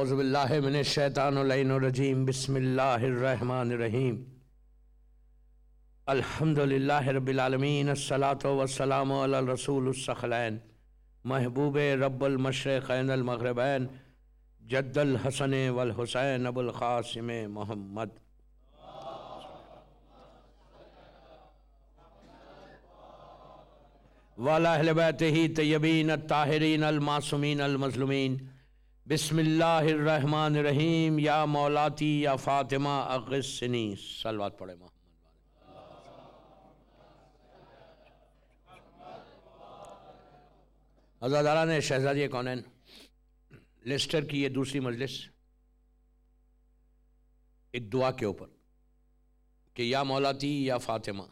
अज़बिल्लिनशैतानरजीम बसमीम अल्हम्दुलिल्लाह रब्बिल अस्सलातु वस्सलामु अला रसूलुस्सखलैन महबूब रब्बुल मशरिक़ैन जद्दल हसन वल हुसैन अबुल क़ासिम वाला तयबीन ताहरीन अलमासूमीन अलमजलुमीन बिस्मिल्लाहिर्रहमानिर्रहीम, या मौलाती, या फ़ातिमा अगसनी सलवात पढ़े मोहम्मद अजादारा ने शहजादी कौन लेस्टर की ये दूसरी मजलिस। एक दुआ के ऊपर कि या मौलाती, या फ़ातिमा।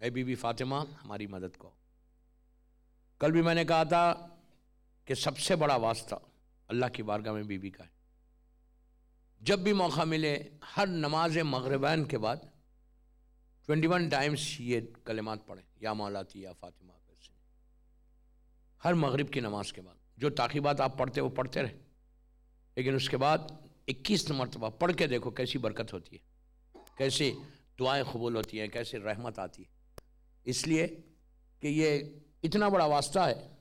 ए बीबी फ़ातिमा, हमारी मदद को कल भी मैंने कहा था कि सबसे बड़ा वास्ता अल्लाह की बारगाह में बीबी का है। जब भी मौका मिले, हर नमाज़ मगरबान के बाद, ट्वेंटी वन टाइम्स ये कलेमात पढ़ें, या मौलाती, या फातिमा से हर मगरिब की नमाज़ के बाद, जो ताकीबात आप पढ़ते, वो पढ़ते रहे। लेकिन उसके बाद इक्कीस मरतबा पढ़ के देखो कैसी बरकत होती है, कैसे दुआएँ कबूल होती हैं, कैसे रहमत आती है। इसलिए कि ये इतना बड़ा वास्ता है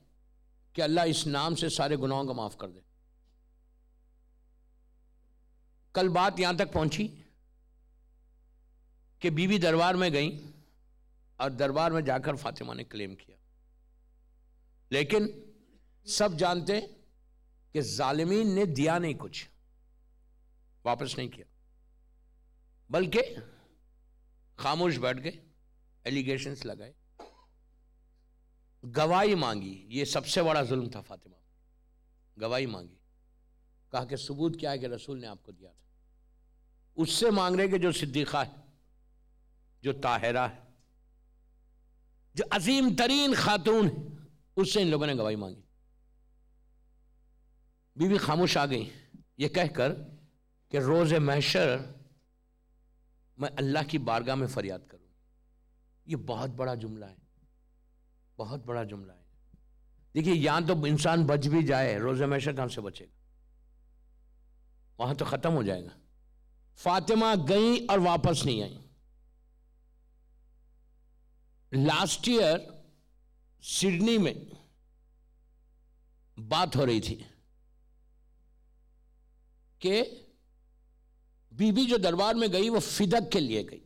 कि अल्लाह इस नाम से सारे गुनाहों को माफ़ कर दे। कल बात यहाँ तक पहुँची कि बीवी दरबार में गई और दरबार में जाकर फातिमा ने क्लेम किया। लेकिन सब जानते कि जालिमीन ने दिया नहीं कुछ, वापस नहीं किया। बल्कि खामोश बैठ गए, एलिगेशंस लगाए। गवाही मांगी, ये सबसे बड़ा जुल्म था फातिमा। गवाही मांगी। कहा कि सबूत क्या है कि रसूल ने आपको दिया था? उससे मांग रहे कि जो सिद्दीक़ा है, जो ताहिरा है, जो अजीम तरीन खातून है, उससे इन लोगों ने गवाही मांगी। बीवी खामोश आ गई। ये कहकर कि रोज़ महशर मैं अल्लाह की बारगाह में फरियाद करूँ ये बहुत बड़ा जुमला है। बहुत बड़ा जुमला है। देखिए, यहाँ तो इंसान बच भी जाए, रोज़ मैशर कहाँ से बचेगा? वहाँ तो ख़त्म हो जाएगा। फातिमा गई और वापस नहीं आई। लास्ट ईयर सिडनी में बात हो रही थी कि बीबी जो दरबार में गई, वो फिदक के लिए गई।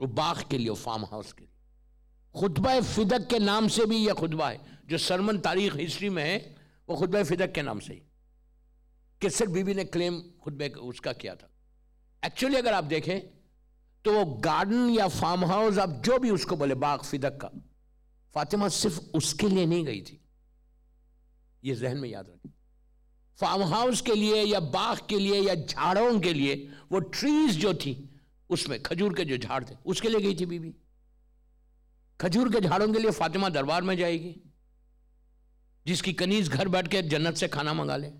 वो बाग के लिए फार्म हाउस के लिए। खुतबा फिदक के नाम से भी यह खुतबा है। जो सरमन तारीख हिस्ट्री में है, वो खुतबा फिदक के नाम से ही। किसर बीबी ने क्लेम खुद में उसका किया था। एक्चुअली अगर आप देखें तो वो गार्डन या फार्म हाउस आप जो भी उसको बोले, बाग फिदक का, फातिमा सिर्फ़ उसके लिए नहीं गई थी। ये जहन में याद रखें। फार्म हाउस के लिए या बाग के लिए या झाड़ों के लिए वो ट्रीज जो थी, उसमें खजूर के जो झाड़ थे, उसके लिए गई थी बीबी। खजूर के झाड़ों के लिए फातिमा दरबार में जाएगी, जिसकी कनीज घर बैठ के जन्नत से खाना मंगा ले।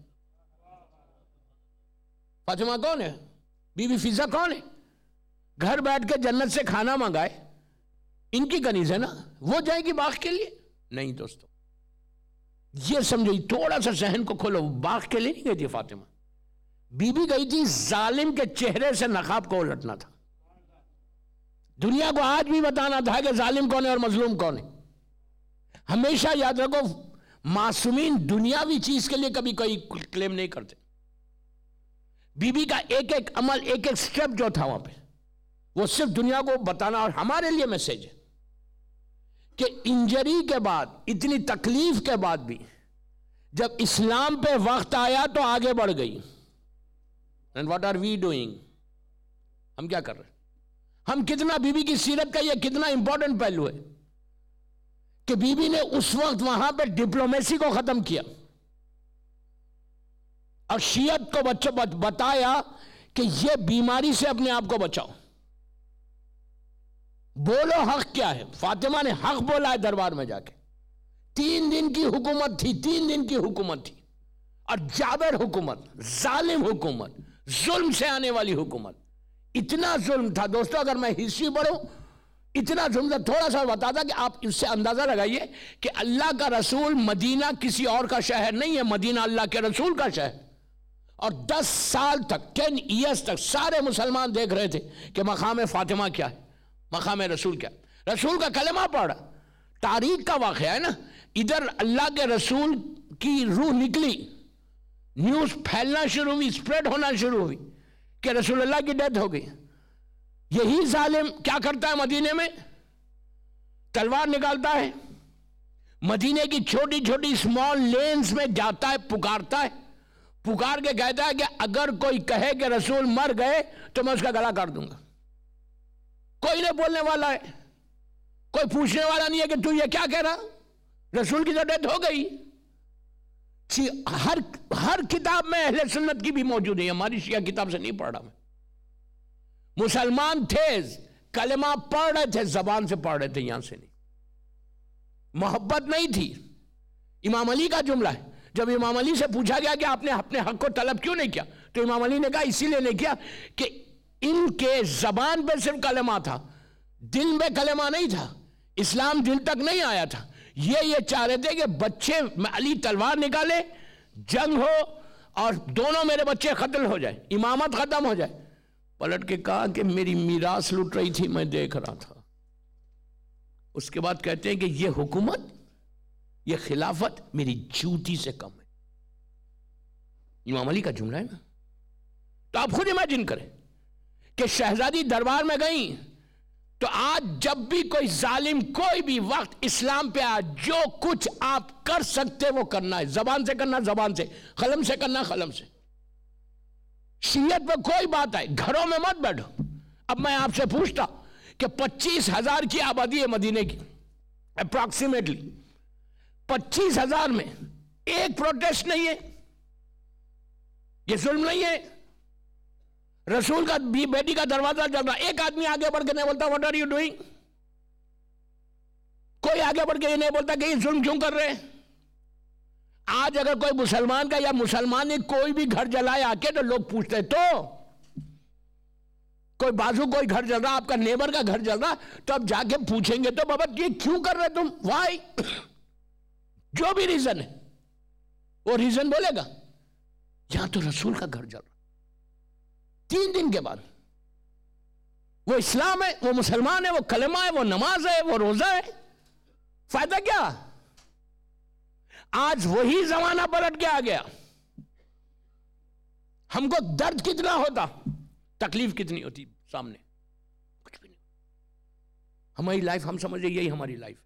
फातिमा कौन है? बीबी फिजा कौन है? घर बैठ के जन्नत से खाना मंगाए। इनकी कनीज है ना? वो जाएगी बाग के लिए। नहीं दोस्तों, ये समझो थोड़ा सा सहन को खोलो। बाग के लिए नहीं गई थी फातिमा। बीबी गई थी जालिम के चेहरे से नकाब को उलटना था। दुनिया को आज भी बताना था कि जालिम कौन है और मजलूम कौन है। हमेशा याद रखो, मासूमीन दुनियावी चीज़ के लिए कभी कोई क्लेम नहीं करते। बीबी का एक एक अमल, एक एक स्टेप जो था वहाँ पे, वो सिर्फ़ दुनिया को बताना और हमारे लिए मैसेज है कि इंजरी के बाद, इतनी तकलीफ़ के बाद भी, जब इस्लाम पे वक्त आया तो आगे बढ़ गई। And what are we doing हम क्या कर रहे हैं? हम कितना बीबी की सीरत का यह कितना इंपॉर्टेंट पहलू है कि बीबी ने उस वक्त वहाँ पर डिप्लोमेसी को खत्म किया। और शीयत को बच्चों बताया कि यह बीमारी से अपने आप को बचाओ। बोलो हक क्या है? फातिमा ने हक बोला है दरबार में जाके। तीन दिन की हुकूमत थी, तीन दिन की हुकूमत थी। और जाबर हुकूमत, जालिम हुकूमत, जुल्म से आने वाली हुकूमत। इतना जुल्म था। दोस्तों, अगर मैं हिस्ट्री पढ़ूं, इतना जुल्म था, थोड़ा सा बताता कि आप इससे अंदाज़ा लगाइए कि अल्लाह का रसूल मदीना किसी और का शहर नहीं है। मदीना अल्लाह के रसूल का शहर। और दस साल तक टेन ईयर्स तक सारे मुसलमान देख रहे थे कि मकाम फातिमा क्या है, मकाम रसूल क्या रसूल का कलमा पढ़ा। तारीख का वाक़ है ना, इधर अल्लाह के रसूल की रूह निकली न्यूज़ फैलना शुरू हुई स्प्रेड होना शुरू हुई कि रसूल अल्लाह की डेथ हो गई। यही जालिम क्या करता है मदीने में? तलवार निकालता है, मदीने की छोटी छोटी स्मॉल लेन्स में जाता है, पुकारता है। पुकार के कहता है कि अगर कोई कहे कि रसूल मर गए तो मैं उसका गला काट दूँगा। कोई नहीं बोलने वाला है। कोई पूछने वाला नहीं है कि तू ये क्या कह रहा? रसूल की तो डेथ हो गई। सी हर हर किताब में अहले सुन्नत की भी मौजूद है। हमारी शिया किताब से नहीं पढ़ रहा मैं। मुसलमान थे, कलमा पढ़ रहे थे, जबान से पढ़ रहे थे, यहाँ से नहीं। मोहब्बत नहीं थी। इमाम अली का जुमला है। जब इमाम अली से पूछा गया कि आपने अपने हक को तलब क्यों नहीं किया तो इमाम अली ने कहा, इसीलिए नहीं किया कि इनके जबान पर सिर्फ़ कलमा था, दिल में कलमा नहीं था, इस्लाम दिल तक नहीं आया था। ये ये चाह रहे थे कि बच्चे अली तलवार निकाले, जंग हो और दोनों मेरे बच्चे कत्ल हो जाए, इमामत खत्म हो जाए। पलट के कहा कि मेरी मीरास लुट रही थी, मैं देख रहा था। उसके बाद कहते हैं कि ये हुकूमत ये खिलाफत मेरी जूती से कम है। इमाम अली का जुमला है ना? तो आप खुद इमेजिन करें कि शहजादी दरबार में गई तो आज जब भी कोई जालिम कोई भी वक्त इस्लाम पे आ, जो कुछ आप कर सकते वो करना है। जबान से करना, जबान से। कलम से करना, कलम से। शीयत पर कोई बात आए, घरों में मत बैठो। अब मैं आपसे पूछता कि पच्चीस हज़ार की आबादी है मदीने की अप्रॉक्सीमेटली पच्चीस हज़ार में एक प्रोटेस्ट नहीं है। ये जुल्म नहीं है। रसूल का भी बेटी का दरवाज़ा चल रहा एक आदमी आगे बढ़ के नहीं बोलता व्हाट आर यू डूइंग कोई आगे बढ़ के ये नहीं बोलता कि ये जुल्म क्यों कर रहे हैं? आज अगर कोई मुसलमान का या मुसलमान ने कोई भी घर जलाए आके तो लोग पूछते तो? कोई बाजू कोई घर जल रहा, आपका नेबर का घर जल रहा तो अब जाके पूछेंगे तो बाबा, ये क्यों कर रहे तुम? वाई जो भी रीजन है, वो रीजन बोलेगा, यहाँ तो रसूल का घर जल रहा तीन दिन के बाद, वो इस्लाम है, वो मुसलमान है, वो कलमा है, वो नमाज़ है, वो रोजा है। फ़ायदा क्या? आज वही जमाना पलट के आ गया। हमको दर्द कितना होता, तकलीफ़ कितनी होती सामने? कुछ भी नहीं। हमारी लाइफ हम समझे यही हमारी लाइफ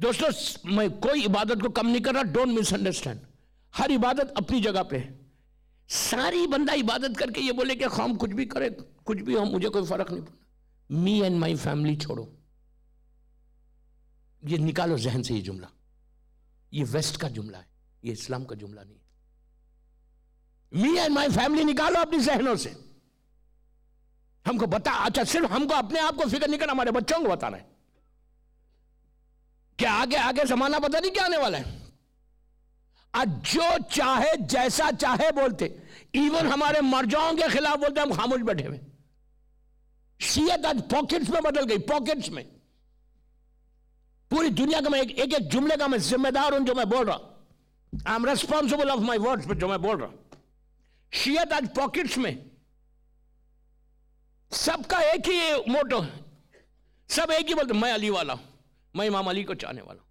दोस्तों मैं कोई इबादत को कम नहीं कर रहा डोंट मिसअंडरस्टैंड हर इबादत अपनी जगह पे है। सारी बंदा इबादत करके ये बोले कि हम कुछ भी करे, कुछ भी हो, मुझे कोई फ़र्क नहीं पड़ता। मी एंड माई फैमिली छोड़ो। ये निकालो जहन से ये जुमला। ये वेस्ट का जुमला है, ये इस्लाम का जुमला नहीं है। मी एंड माई फैमिली निकालो अपनी जहनों से। हमको बता अच्छा सिर्फ़ हमको, अपने आप को फ़िक्र नहीं करना, हमारे बच्चों को बताना है। क्या आगे आगे जमाना पता नहीं क्या आने वाला है? आज जो चाहे जैसा चाहे बोलते। इवन हमारे मर्जाओं के खिलाफ बोलते हम खामोश बैठे हुए। शीयत आज पॉकेट्स में बदल गई पॉकेट्स में। पूरी दुनिया का मैं एक एक, एक जुमले का मैं जिम्मेदार हूँ जो मैं बोल रहा हूँ। I am responsible of my words जो मैं बोल रहा शियत आज पॉकेट्स में। सबका एक ही मोटो। सब एक ही बोलते मैं अली वाला मैं इमाम अली को चाहने वाला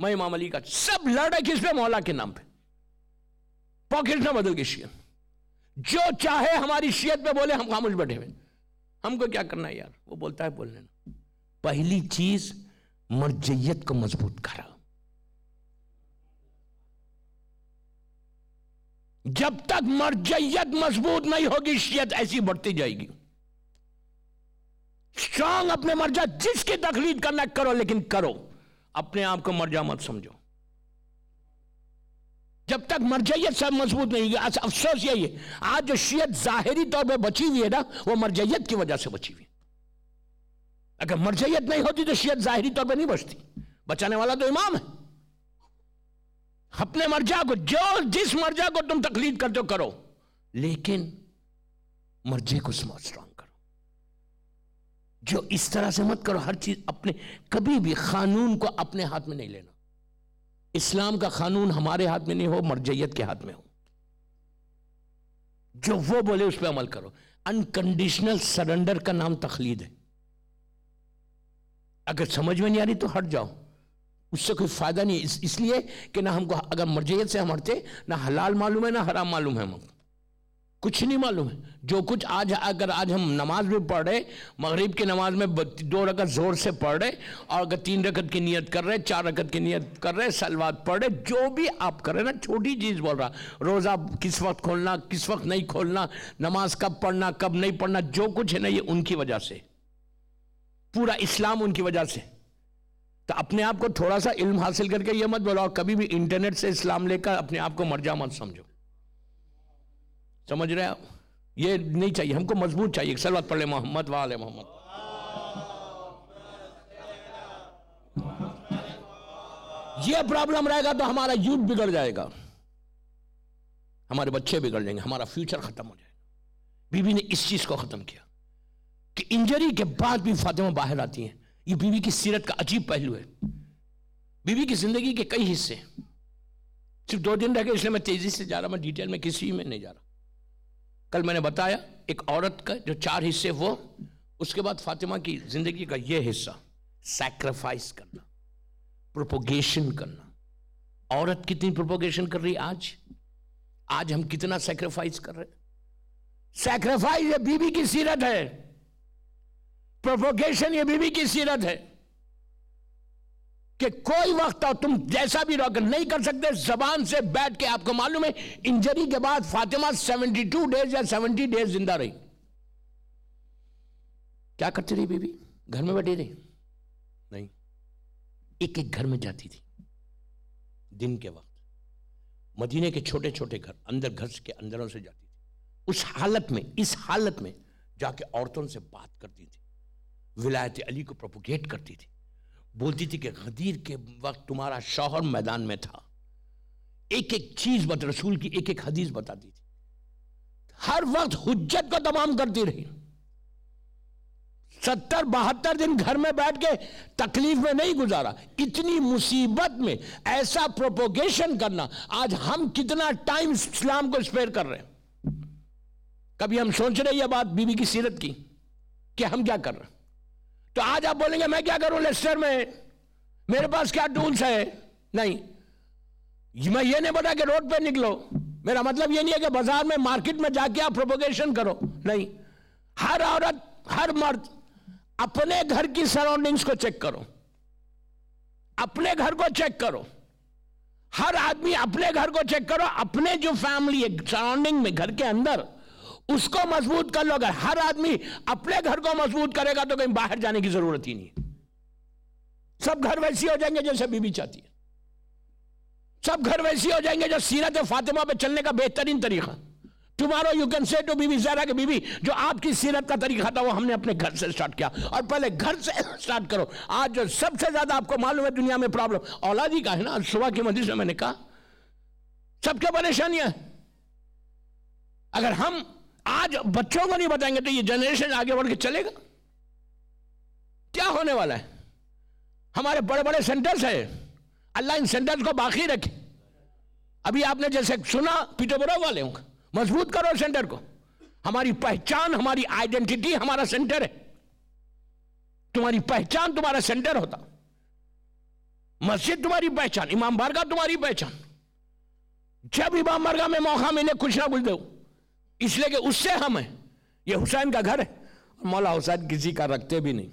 मैं इमाम अली का सब लड़े किस पे मौला के नाम पे। पॉकेट में बदल गई शियत जो चाहे हमारी शियत पे बोले, हम खामोश बैठे हुए हमको क्या करना है यार? वो बोलता है बोलने ना पहली चीज़, मर्जयत को मज़बूत करा। जब तक मर्जयत मज़बूत नहीं होगी, शियत ऐसी बढ़ती जाएगी। स्ट्रांग अपने मर्जा जिसकी तकलीफ़ करना करो, लेकिन करो। अपने आप को मर्जा मत समझो। जब तक मर्जयत सब मज़बूत नहीं होगी। अफसोस यही है। आज जो शियत जाहिरी तौर पर बची हुई है ना, वो मर्जयत की वजह से बची हुई अगर मर्जयत नहीं होती तो शियत जाहिरी तौर पर नहीं बचती। बचाने वाला तो इमाम है। अपने मर्जा को, जो, जिस मर्जा को तुम तकलीफ़ करते हो, करो। लेकिन मर्जे को स्ट्रांग करो जो इस तरह से मत करो हर चीज़ अपने कभी भी कानून को अपने हाथ में नहीं लेना। इस्लाम का कानून हमारे हाथ में नहीं हो मरजैयत के हाथ में हो। जो वो बोले उस पर अमल करो। अनकंडीशनल सरेंडर का नाम तखलीद है। अगर समझ में नहीं आ रही तो हट जाओ। उससे कोई फ़ायदा नहीं इस, इसलिए कि ना हमको अगर मर्जियत से हम हटते ना हलाल मालूम है ना हराम मालूम है हमको। कुछ नहीं मालूम। है जो कुछ आज अगर आज हम नमाज़ भी पढ़ रहे, मगरिब की नमाज़ में दो रकत ज़ोर से पढ़ रहे, और अगर तीन रकत की नियत कर रहे, चार रकत की नियत कर रहे सलवाद पढ़ रहे, जो भी आप कर ना, छोटी चीज़ बोल रहा, रोज़ा किस वक्त खोलना, किस वक्त नहीं खोलना, नमाज़ कब पढ़ना, कब नहीं पढ़ना, जो कुछ है ना, ये उनकी वजह से। पूरा इस्लाम उनकी वजह से। तो अपने आप को थोड़ा सा इल्म हासिल करके ये मत बोलाओ कभी भी इंटरनेट से इस्लाम लेकर अपने आप को मर्जा मत समझो। समझ रहे हैं आप? ये नहीं चाहिए, हमको मज़बूत चाहिए, सलवत पढ़ मोहम्मद वाले मोहम्मद। ये प्रॉब्लम रहेगा तो हमारा यूथ बिगड़ जाएगा। हमारे बच्चे बिगड़ जाएँगे, हमारा फ्यूचर खत्म हो जाएगा। बीबी ने इस चीज़ को खत्म किया कि इंजरी के बाद भी फातिमा बाहर आती हैं। ये बीवी की सीरत का अजीब पहलू है। बीवी की ज़िंदगी के कई हिस्से सिर्फ़ दो दिन रह गए, इसलिए मैं तेज़ी से जा रहा मैं डिटेल में किसी में नहीं जा रहा। कल मैंने बताया, एक औरत का जो चार हिस्से वो, उसके बाद फातिमा की ज़िंदगी का ये हिस्सा सैक्रिफाइस करना प्रोपोगेशन करना। औरत कितनी प्रोपोगेशन कर रही आज? आज हम कितना सैक्रिफाइस कर रहे सैक्रिफाइस ये बीबी की सीरत है। प्रोपोगेशन ये बीबी की सीरत है। कि कोई वक्त हो तुम जैसा भी रहो नहीं कर सकते, जबान से बैठ के आपको मालूम है, इंजरी के बाद फातिमा 72 डेज़ या 70 डेज़ ज़िंदा रही। क्या करती रही बीबी घर में बैठी रही? नहीं। एक एक घर में जाती थी। दिन के वक्त। मदीने के छोटे छोटे घर, अंदर घर के अंदरों से जाती थी। उस हालत में, इस हालत में जाके औरतों से बात करती थी। विलायत अली को प्रोपोगेट करती थी। बोलती थी कि गदीर के वक्त तुम्हारा शौहर मैदान में था। एक एक चीज़ बत रसूल की एक एक हदीस बताती थी। हर वक्त हुज्जत को तमाम करती रही। सत्तर बहत्तर दिन घर में बैठ के तकलीफ़ में नहीं गुजारा। इतनी मुसीबत में ऐसा प्रोपोगेशन करना, आज हम कितना टाइम इस्लाम को स्पेयर कर रहे हैं। कभी हम सोच रहे हैं बात बीबी की सीरत की कि हम क्या कर रहे हैं? तो आज आप बोलेंगे, मैं क्या करूँ लेस्टर में? मेरे पास क्या टूल्स है? नहीं। मैं ये नहीं बता कि रोड पे निकलो। मेरा मतलब ये नहीं है कि बाज़ार में, मार्केट में जाके आप प्रोपोगेशन करो। नहीं। हर औरत, हर मर्द अपने घर की सराउंडिंग्स को चेक करो। अपने घर को चेक करो। हर आदमी अपने घर को चेक करो। अपने जो फैमिली है सराउंडिंग में, घर के अंदर उसको मज़बूत कर लो। अगर हर आदमी अपने घर को मज़बूत करेगा तो कहीं बाहर जाने की ज़रूरत ही नहीं सब घर वैसी हो जाएँगे जैसे बीबी चाहती है। सब घर वैसी हो जाएँगे जो सीरत फातिमा पे चलने का बेहतरीन तरीका। Tomorrow you can say to बीबी जरा के बीबी, जो आपकी सीरत का तरीका था वो हमने अपने घर से स्टार्ट किया। और पहले घर से स्टार्ट करो। आज जो सबसे ज़्यादा आपको मालूम है दुनिया में प्रॉब्लम औलादी का है ना सुबह की मस्जिद में मैंने कहा, सबके परेशानियाँ। अगर हम आज बच्चों को नहीं बताएँगे तो ये जनरेशन आगे बढ़ के चलेगा। क्या होने वाला है? हमारे बड़े बड़े सेंटर्स है। अल्लाह इन सेंटर्स को बाकी रखे। अभी आपने जैसे सुना पीटरबरा वाले होंगे। मज़बूत करो सेंटर को। हमारी पहचान, हमारी आइडेंटिटी हमारा सेंटर है। तुम्हारी पहचान तुम्हारा सेंटर होता। मस्जिद तुम्हारी पहचान, इमाम बारगा तुम्हारी पहचान। जब इमाम बारगा में मौका मिले, कुछ ना कुछ दो। इसलिए कि उससे हम हैं। ये हुसैन का घर है। मौला हुसैन किसी का रखते भी नहीं।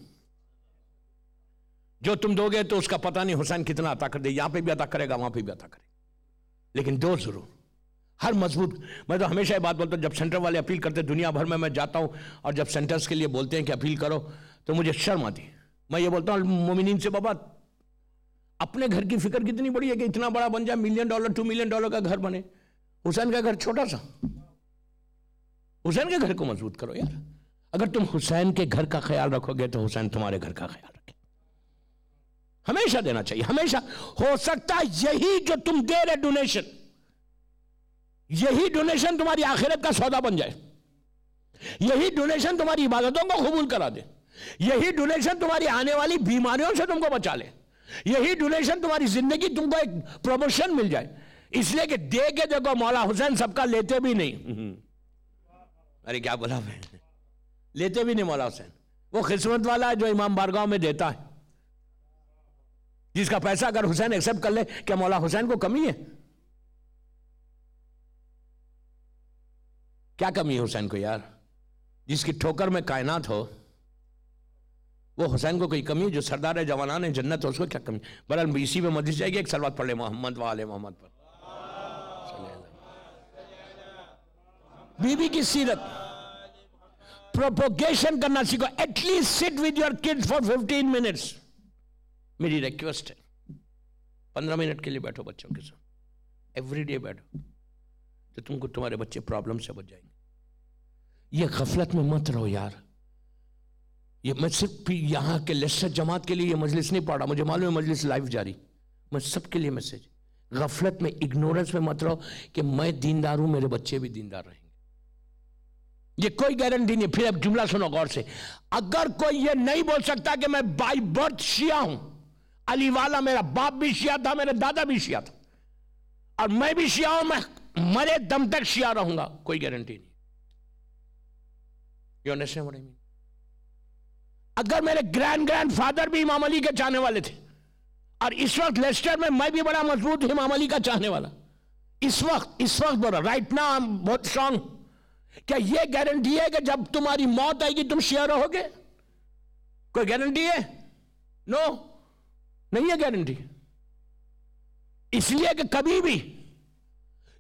जो तुम दोगे तो उसका पता नहीं हुसैन कितना अता कर दे। यहाँ पे भी अता करेगा, वहाँ पे भी अता करेगा। लेकिन दो ज़रूर। हर मज़बूत। मैं तो हमेशा ये बात बोलता हूँ, जब सेंटर वाले अपील करते दुनिया भर में मैं जाता हूँ, और जब सेंटर्स के लिए बोलते हैं कि अपील करो तो मुझे शर्म आती है। मैं ये बोलता हूँ मोमिन से बाबा अपने घर की फ़िक्र कितनी बड़ी है कि इतना बड़ा बन जाए million dollar two million dollar का घर बने। हुसैन का घर छोटा सा। हुसैन के घर को मज़बूत करो यार। अगर तुम हुसैन के घर का ख्याल रखोगे तो हुसैन तुम्हारे घर का ख्याल रखे। हमेशा देना चाहिए, हमेशा। हो सकता है यही जो तुम दे रहे डोनेशन यही डोनेशन तुम्हारी आखिरत का सौदा बन जाए। यही डोनेशन तुम्हारी इबादतों को कबूल करा दे। यही डोनेशन तुम्हारी आने वाली बीमारियों से तुमको बचा ले। यही डोनेशन तुम्हारी ज़िंदगी तुमको एक प्रमोशन मिल जाए। इसलिए कि दे के देखो, मौला हुसैन सबका लेते भी नहीं। अरे क्या बोला मैं लेते भी नहीं मौला हुसैन। वो किस्मत वाला है जो इमाम बारगांव में देता है। जिसका पैसा अगर हुसैन एक्सेप्ट कर ले, क्या मौला हुसैन को कमी है? क्या कमी है हुसैन को यार? जिसकी ठोकर में कायनात हो, वो हुसैन को कोई कमी जो सरदार है जवाना ने जन्नत हो, उसको क्या कमी? बरल इसी में मस्जिद जाएगी, एक सलवात पढ़ ले मोहम्मद वाले मोहम्मद पर। बीबी की सीरत। प्रोपोगेशन करना सीखो। At least sit with your kids for 15 minutes मेरी रिक्वेस्ट है। पंद्रह मिनट के लिए बैठो बच्चों के साथ। एवरी डे बैठो। तो तुमको तुम्हारे बच्चे प्रॉब्लम से बच जाएँगे ये गफलत में मत रहो यार। ये मैं सिर्फ़ यहाँ के लेक्चर जमात के लिए ये मजलिस नहीं पढ़ा मुझे मालूम है मजलिस लाइव जारी। मैं सबके लिए मैसेज गफलत में इग्नोरेंस में मत रहो कि मैं दीनदार हूँ, मेरे बच्चे भी दीनदार रहेंगे। ये कोई गारंटी नहीं, फिर अब जुमला सुनो गौर से। अगर कोई ये नहीं बोल सकता कि मैं बाई बर्थ शिया हूँ अली वाला मेरा बाप भी शिया था, मेरे दादा भी शिया था, और मैं भी शिया हूँ, मैं मरे दम तक शिया रहूँगा, कोई गारंटी नहीं। यू अंडरस्टैंड मीन अगर मेरे ग्रैंड ग्रैंड फादर भी इमाम अली के चाहने वाले थे, और इस वक्त लेस्टर में मैं भी बड़ा मज़बूत इमाम अली का चाहने वाला। इस वक्त इस वक्त बोला राइट ना बहुत स्ट्रांग क्या यह गारंटी है कि जब तुम्हारी मौत आएगी, तुम शेयर रहोगे? कोई गारंटी है? नो नहीं है गारंटी इसलिए कि कभी भी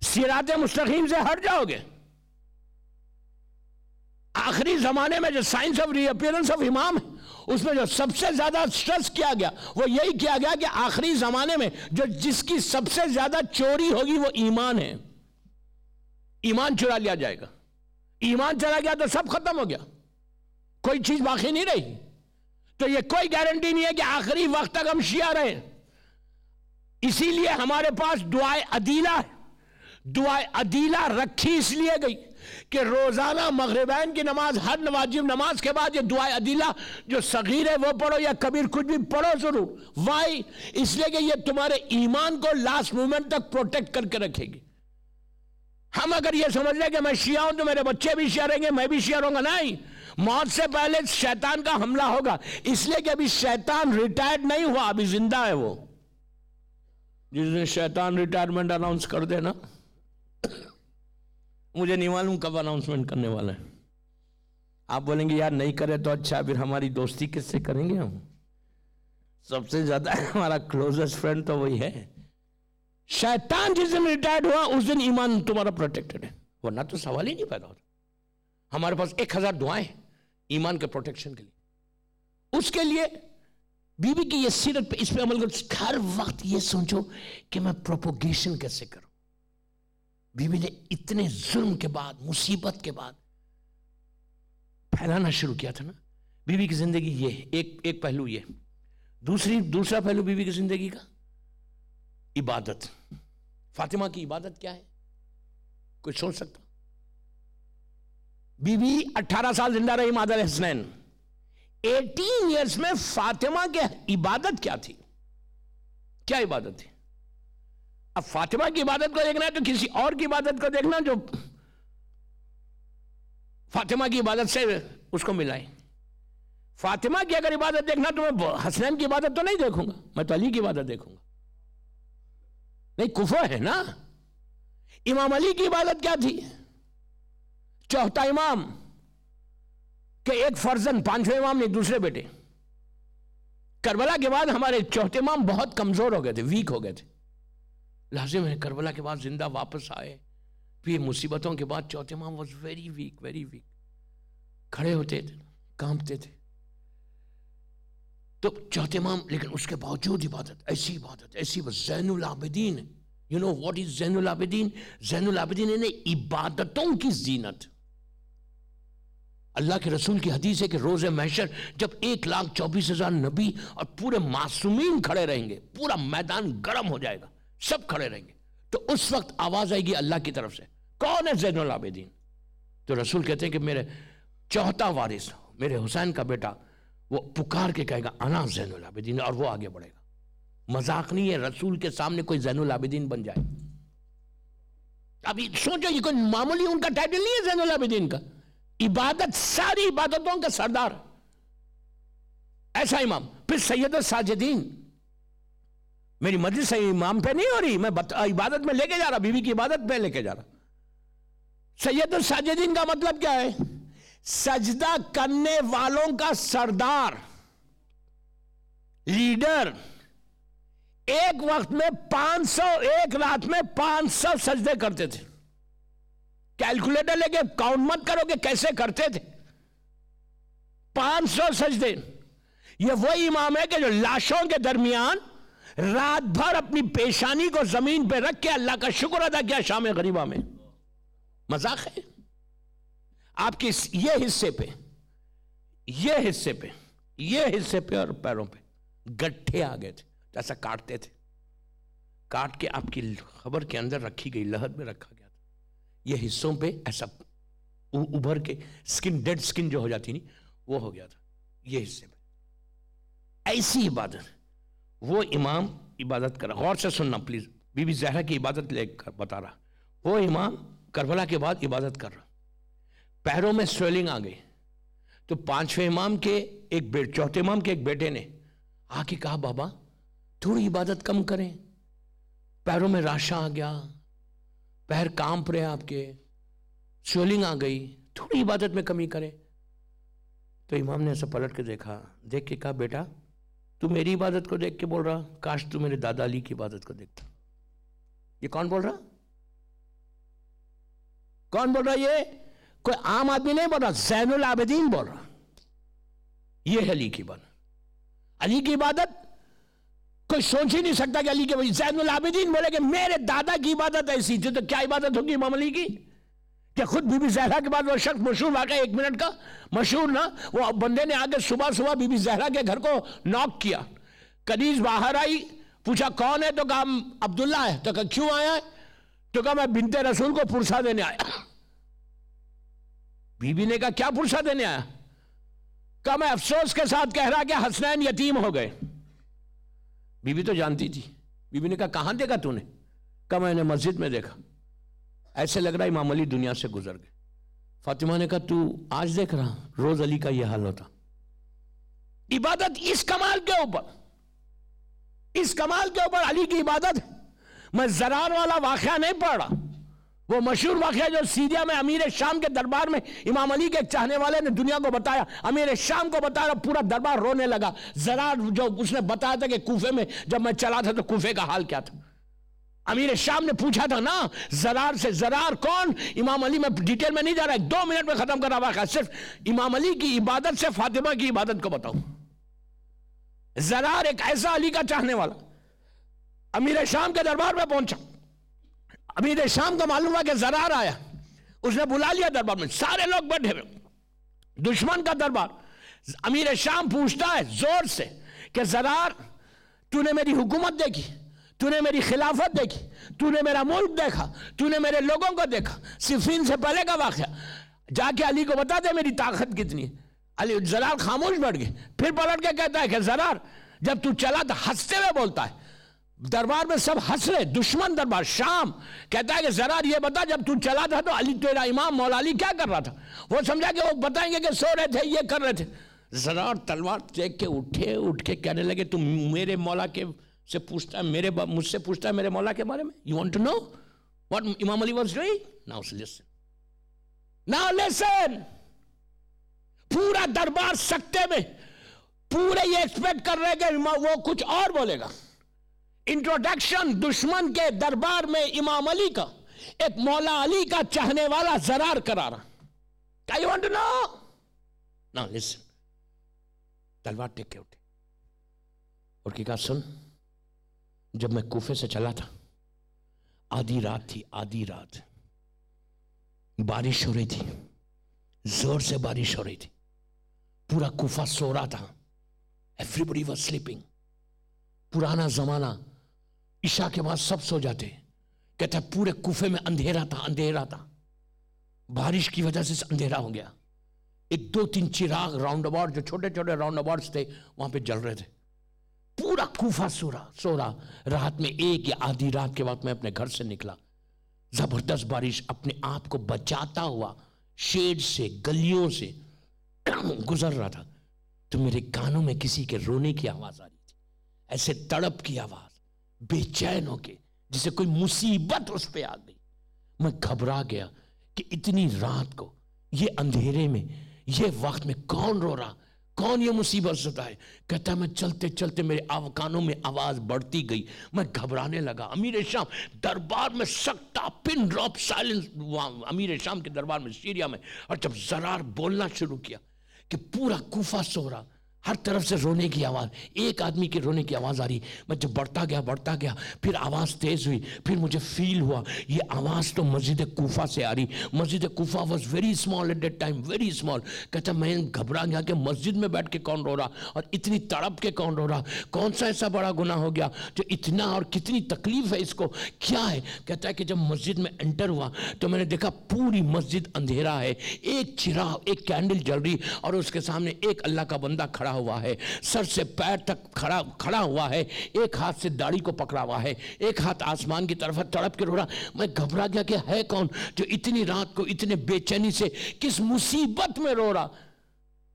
सिरात मुस्तकीम से हट जाओगे। आखिरी जमाने में जो साइंस ऑफ़ रीअपियरेंस ऑफ़ इमाम है उसमें जो सबसे ज़्यादा स्ट्रेस किया गया, वो यही किया गया कि आखिरी जमाने में जो जिसकी सबसे ज़्यादा चोरी होगी, वो ईमान है। ईमान चुरा लिया जाएगा। ईमान चला गया तो सब खत्म हो गया। कोई चीज़ बाकी नहीं रही। तो ये कोई गारंटी नहीं है कि आखिरी वक्त तक हम शिया रहे। इसीलिए हमारे पास दुआए अदीला है। दुआए अदीला रखी इसलिए गई कि रोज़ाना मगरबैन की नमाज़, हर नवाजिब नमाज़ के बाद ये दुआ अदीला, जो सगीर है वो पढ़ो या कबीर कुछ भी पढ़ो ज़रूर। वाई इसलिए कि ये तुम्हारे ईमान को लास्ट मोमेंट तक प्रोटेक्ट करके रखेगी। हम अगर ये समझ लें कि मैं शिया हूँ तो मेरे बच्चे भी शिया रहेंगे, मैं भी शिया रहूँगा। नहीं, मौत से पहले शैतान का हमला होगा, इसलिए कि अभी शैतान रिटायर्ड नहीं हुआ, अभी ज़िंदा है वो। जिस दिन शैतान रिटायरमेंट अनाउंस कर देना मुझे नहीं मालूम कब अनाउंसमेंट करने वाला है। आप बोलेंगे, यार, नहीं करे तो अच्छा फिर हमारी दोस्ती किससे करेंगे हम? सबसे ज़्यादा हमारा क्लोजेस्ट फ्रेंड तो वही है। शैतान जिस दिन रिटायर्ड हुआ, उस दिन ईमान तुम्हारा प्रोटेक्टेड है। वरना तो सवाल ही नहीं पैदा होता। हमारे पास एक हज़ार दुआएँ ईमान के प्रोटेक्शन के लिए। उसके लिए बीबी की ये सीरत पे इस पे अमल कर। हर वक्त ये सोचो कि मैं प्रोपोगेशन कैसे करूँ। बीबी ने इतने जुल्म के बाद, मुसीबत के बाद फैलाना शुरू किया था ना। बीबी की ज़िंदगी ये एक एक पहलू ये दूसरी, दूसरा पहलू बीवी की ज़िंदगी का? इबादत। फातिमा की इबादत क्या है? कुछ सोच सकता बीवी 18 साल ज़िंदा रही मादर हसनैन 18 इयर्स में फातिमा के इबादत क्या थी? क्या इबादत थी? अब फातिमा की इबादत को देखना है तो किसी और की इबादत को देखना जो फातिमा की इबादत से उसको मिलाए। फातिमा की अगर इबादत देखना तो मैं हसनैन की इबादत तो नहीं देखूँगा, मैं तो अली की इबादत देखूँगा। नहीं कुफा है ना? इमाम अली की इबादत क्या थी? चौथा इमाम के एक फर्जन पाँचवें इमाम नहीं, दूसरे बेटे। करबला के बाद हमारे चौथे इमाम बहुत कमज़ोर हो गए थे वीक हो गए थे। लाजिम है, करबला के बाद ज़िंदा वापस आए। फिर मुसीबतों के बाद चौथे माम was very weak very weak खड़े होते थे, कांपते थे। तो चौथे माम, लेकिन उसके बावजूद इबादत, ऐसी इबादत, ऐसी Zainul Abidin. You know what is Zainul Abidin? Abidin यानी इबादतों की जीनत। अल्लाह के रसूल की हदीस है कि रोज महशर जब एक लाख चौबीस हज़ार नबी और पूरे मासूमीन खड़े रहेंगे, पूरा मैदान गर्म हो जाएगा, सब खड़े रहेंगे तो उस वक्त आवाज़ आएगी अल्लाह की तरफ़ से, कौन है जैनुल आबिदीन? तो रसूल कहते हैं कि मेरे चौथा वारिस, मेरे हुसैन का बेटा वो पुकार के कहेगा, अना जैनुल आबिदीन, और वो आगे बढ़ेगा। मज़ाक नहीं है, रसूल के सामने कोई जैनुल आबिदीन बन जाए। अभी सोचो, ये कोई मामूली उनका टाइटल नहीं है जैनुल आबिदीन का। इबादत, सारी इबादतों का सरदार। ऐसा इमाम, फिर सैयद साजिदीन। मेरी मर्ज़ी से इमाम पे नहीं हो रही, मैं इबादत में लेके जा रहा, बीवी की इबादत पे लेके जा रहा। सैयद साजिदीन का मतलब क्या है? सजदा करने वालों का सरदार, लीडर, एक वक्त में 500 एक रात में 500 सजदे करते थे। कैलकुलेटर लेके काउंट मत करोगे कैसे करते थे। 500 सजदे। ये वही इमाम है कि जो लाशों के दरमियान रात भर अपनी पेशानी को ज़मीन पे रख के अल्लाह का शुक्र अदा किया शाम गरीबा में। मज़ाक है। आपके ये हिस्से पे, ये हिस्से पे, ये हिस्से पे और पैरों पे गट्ठे आ गए थे, जैसा काटते थे। काट के आपकी खबर के अंदर रखी गई, लहर में रखा गया था। ये हिस्सों पे ऐसा उभर के स्किन डेड स्किन जो हो जाती नहीं, वो हो गया था, ये हिस्से पे। ऐसी इबादत, वो इमाम इबादत कर। रहा गौर से सुनना प्लीज़ बीबी जहरा की इबादत लेकर बता रहा। वो इमाम करबला के बाद इबादत कर रहा। पैरों में स्वेलिंग आ गई। तो पाँचवें इमाम के एक बेट चौथे इमाम के एक बेटे ने आके कहा, बाबा, थोड़ी इबादत कम करें। पैरों में राशा आ गया, पैर काँप रहे आपके, स्वेलिंग आ गई, थोड़ी इबादत में कमी करें। तो इमाम ने ऐसा पलट के देखा, देख के कहा, बेटा, तू मेरी इबादत को देख के बोल रहा, काश तू मेरे दादा अली की इबादत को देखता। ये कौन बोल रहा? कौन बोल रहा ये? कोई आम आदमी नहीं बोल रहा, जैनुल आबदीन बोल रहा। ये है अली की इबादत अली की इबादत, कोई सोच ही नहीं सकता कि अली के वही जैनुल आबदीन बोले कि मेरे दादा की इबादत ऐसी थी तो क्या इबादत होगी इमाम अली की? क्या खुद बीबी जहरा के बाद वो शख्स मशहूर वाक़ एक मिनट का, मशहूर ना, वो बंदे ने आगे सुबह सुबह बीबी जहरा के घर को नॉक किया। कदीज बाहर आई, पूछा, कौन है? तो कहा अब्दुल्ला है। तो कहा, क्यों आया है? तो कहा, मैं बिनते रसूल को पुरसा देने आया बीबी ने कहा, क्या पुरसा देने आया कहा, मैं अफसोस के साथ कह रहा कि हसनैन यतीम हो गए। बीबी तो जानती थी। बीबी ने कहा, कहाँ देखा तूने? कहा, मैंने मस्जिद में देखा। ऐसे लग रहा इमाम अली दुनिया से गुजर गए। फातिमा ने कहा, तू आज देख रहा, रोज अली का यह हाल होता। इबादत इस कमाल के ऊपर, इस कमाल के ऊपर अली की इबादत। मैं जरार वाला वाक्य नहीं पढ़ रहा। वो मशहूर वाक्य जो सीरिया में अमीर शाम के दरबार में इमाम अली के चाहने वाले ने दुनिया को बताया, अमीर शाम को बताया पूरा दरबार रोने लगा। जरार जो उसने बताया था कि कूफे में जब मैं चला था तो कूफे का हाल क्या था? अमीर शाम ने पूछा था, ना, जरार से जरार कौन? इमाम अली में डिटेल में नहीं जा रहा, दो मिनट में खत्म कर रहा सिर्फ़ इमाम अली की इबादत से फातिमा की इबादत को बताऊँ जरार एक ऐसा अली का चाहने वाला अमीर शाम के दरबार में पहुँचा। अमीर शाम को मालूम हुआ कि जरार आया। उसने बुला लिया दरबार में। सारे लोग बैठे हुए। दुश्मन का दरबार। अमीर शाम पूछता है ज़ोर से कि जरार, तूने मेरी हुकूमत देखी? तूने मेरी खिलाफत देखी? तूने मेरा मुल्क देखा? तूने मेरे लोगों को देखा? सिफिन से पहले का वाक़ जाके अली को बता दे मेरी ताकत कितनी अली, जरार खामोश बैठ गए। फिर पलट के कहता है कि जरार, जब तू चला तो हँसते हुए बोलता है। दरबार में सब हंस रहे दुश्मन दरबार, शाम। कहता है कि जरार ये बता, जब तू चला था तो अली, तेरा इमाम मौला अली क्या कर रहा था? वो समझा कि वो बताएँगे कि सो रहे थे, ये कर रहे थे। जरार तलवार देख के उठे, उठ के कहने लगे, तुम मेरे मौला के से पूछता है, मेरे मुझसे पूछता है मेरे मौला के बारे में? You want to know what इमाम Ali was doing now listen now listen पूरा दरबार सकते में, पूरे ये एक्सपेक्ट कर रहे कि वो कुछ और बोलेगा। इंट्रोडक्शन दुश्मन के दरबार में इमाम अली का, एक मौला अली का चाहने वाला जरार करा रहा क्या you want to know now listen तलवार टेक के उठे। और की कहा, सुन, जब मैं कूफे से चला था, आधी रात थी, आधी रात। बारिश हो रही थी। ज़ोर से बारिश हो रही थी। पूरा कूफा सो रहा था। एवरीबडी वॉज़ स्लीपिंग पुराना जमाना ईशा के बाद सब सो जाते। कहता, पूरे कूफे में अंधेरा था अंधेरा था। बारिश की वजह से अंधेरा हो गया। एक दो तीन चिराग राउंड अबाउट जो छोटे छोटे राउंड अबाउट थे, वहाँ पे जल रहे थे। पूरा कूफा सो रहा सो रहा। रात में एक या आधी रात के बाद मैं अपने घर से निकला। ज़बरदस्त बारिश अपने आप को बचाता हुआ, शेड से, गलियों से गुजर रहा था। तो मेरे कानों में किसी के रोने की आवाज़ आ रही थी। ऐसे तड़प की आवाज़। बेचैन हो होके, जिसे कोई मुसीबत उस पर आ गई। मैं घबरा गया कि इतनी रात को, ये अंधेरे में, ये वक्त में कौन रो रहा, कौन ये मुसीबत सताए कहता है, मैं चलते चलते मेरे कानों में आवाज़ बढ़ती गई। मैं घबराने लगा। अमीर शाम दरबार में सकता पिन ड्रॉप, साइलेंस अमीर शाम के दरबार में, सीरिया में। और जब जरार बोलना शुरू किया कि पूरा कूफा सो रहा हर तरफ़ से रोने की आवाज़, एक आदमी के रोने की आवाज़ आ रही। मैं जब बढ़ता गया बढ़ता गया, फिर आवाज़ तेज़ हुई, फिर मुझे फील हुआ, ये आवाज़ तो मस्जिद कोफा से आ रही। मस्जिद Kufa was very small at that time very small कहता, मैं घबरा गया कि मस्जिद में बैठ के कौन रो रहा और इतनी तड़प के कौन रो रहा? कौन सा ऐसा बड़ा गुना हो गया जो इतना और कितनी तकलीफ़ है इसको? क्या है? कहता है कि जब मस्जिद में एंटर हुआ तो मैंने देखा पूरी मस्जिद अंधेरा है। एक चिराग, एक कैंडल जल रही और उसके सामने एक अल्लाह का बंदा खड़ा हुआ है। सर से पैर तक खड़ा खड़ा हुआ है। एक हाथ से दाढ़ी को पकड़ा हुआ है। एक हाथ आसमान की तरफ़ तड़प के रो रहा। मैं घबरा गया कि है कौन जो इतनी रात को इतने बेचैनी से किस मुसीबत में रो रहा।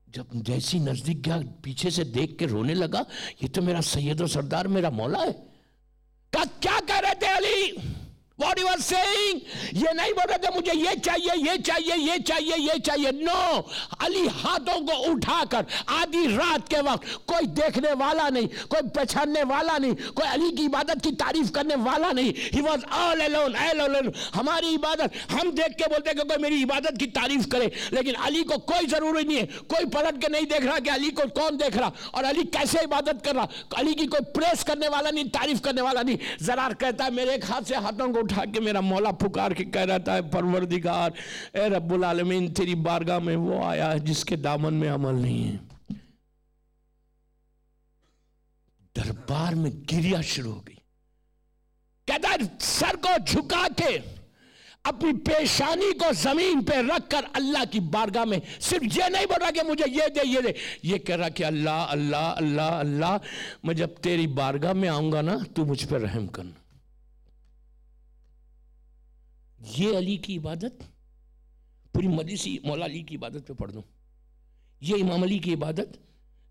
जब जैसी नज़दीक गया, पीछे से देख के रोने लगा, ये तो मेरा सैयद सरदार, मेरा मौला है। का क्या कह रहे थे Ali? What you are saying ये नहीं बोल रहे थे मुझे ये चाहिए ये चाहिए ये चाहिए ये चाहिए नो अली हाथों को उठाकर आधी रात के वक्त कोई देखने वाला नहीं कोई पहचानने वाला नहीं कोई अली की इबादत की तारीफ़ करने वाला नहीं he was all alone all alone हमारी इबादत हम देख के बोलते कि कोई मेरी इबादत की तारीफ़ करे लेकिन अली को कोई ज़रूरी नहीं है कोई पलट के नहीं देख रहा कि अली को कौन देख रहा और अली कैसे इबादत कर रहा अली की कोई प्रेस करने वाला नहीं तारीफ़ करने वाला नहीं जरा कहता है मेरे एक हाथ से हाथों को उठा के मेरा मौला पुकार के कह रहा है, परवरदिगार, ए रब्बुल आलमीन, तेरी बारगाह में वो आया है जिसके दामन में अमल नहीं है। दरबार में गिरिया शुरू हो गई। कहता सर को झुका के अपनी पेशानी को ज़मीन पे रखकर अल्लाह की बारगाह में सिर्फ़ ये नहीं बोल रहा कि मुझे ये दे ये दे। ये कह रहा कि अल्लाह अल्लाह अल्लाह अल्लाह, मैं जब तेरी बारगाह में आऊँगा ना, तू मुझ पर रहम करना। ये अली की इबादत, पूरी मदीसी मौला अली की इबादत पे पढ़ दो ये इमाम अली की इबादत,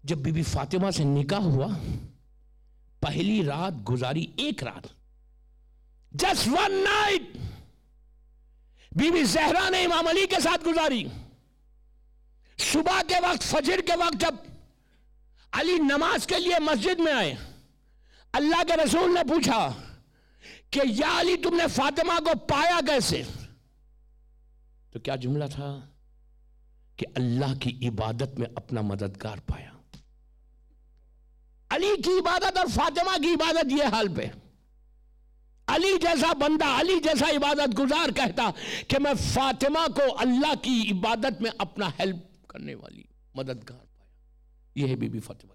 जब बीबी फातिमा से निकाह हुआ, पहली रात गुजारी एक रात। जस्ट वन नाइट बीबी जहरा ने इमाम अली के साथ गुजारी। सुबह के वक्त, फजर के वक्त जब अली नमाज़ के लिए मस्जिद में आए, अल्लाह के रसूल ने पूछा कि या अली तुमने फातिमा को पाया कैसे? तो क्या जुमला था? कि अल्लाह की इबादत में अपना मददगार पाया। अली की इबादत और फातिमा की इबादत ये हाल पे। अली जैसा बंदा, अली जैसा इबादत गुजार कहता कि मैं फातिमा को अल्लाह की इबादत में अपना हेल्प करने वाली मददगार पाया। यह बीबी फातिमा।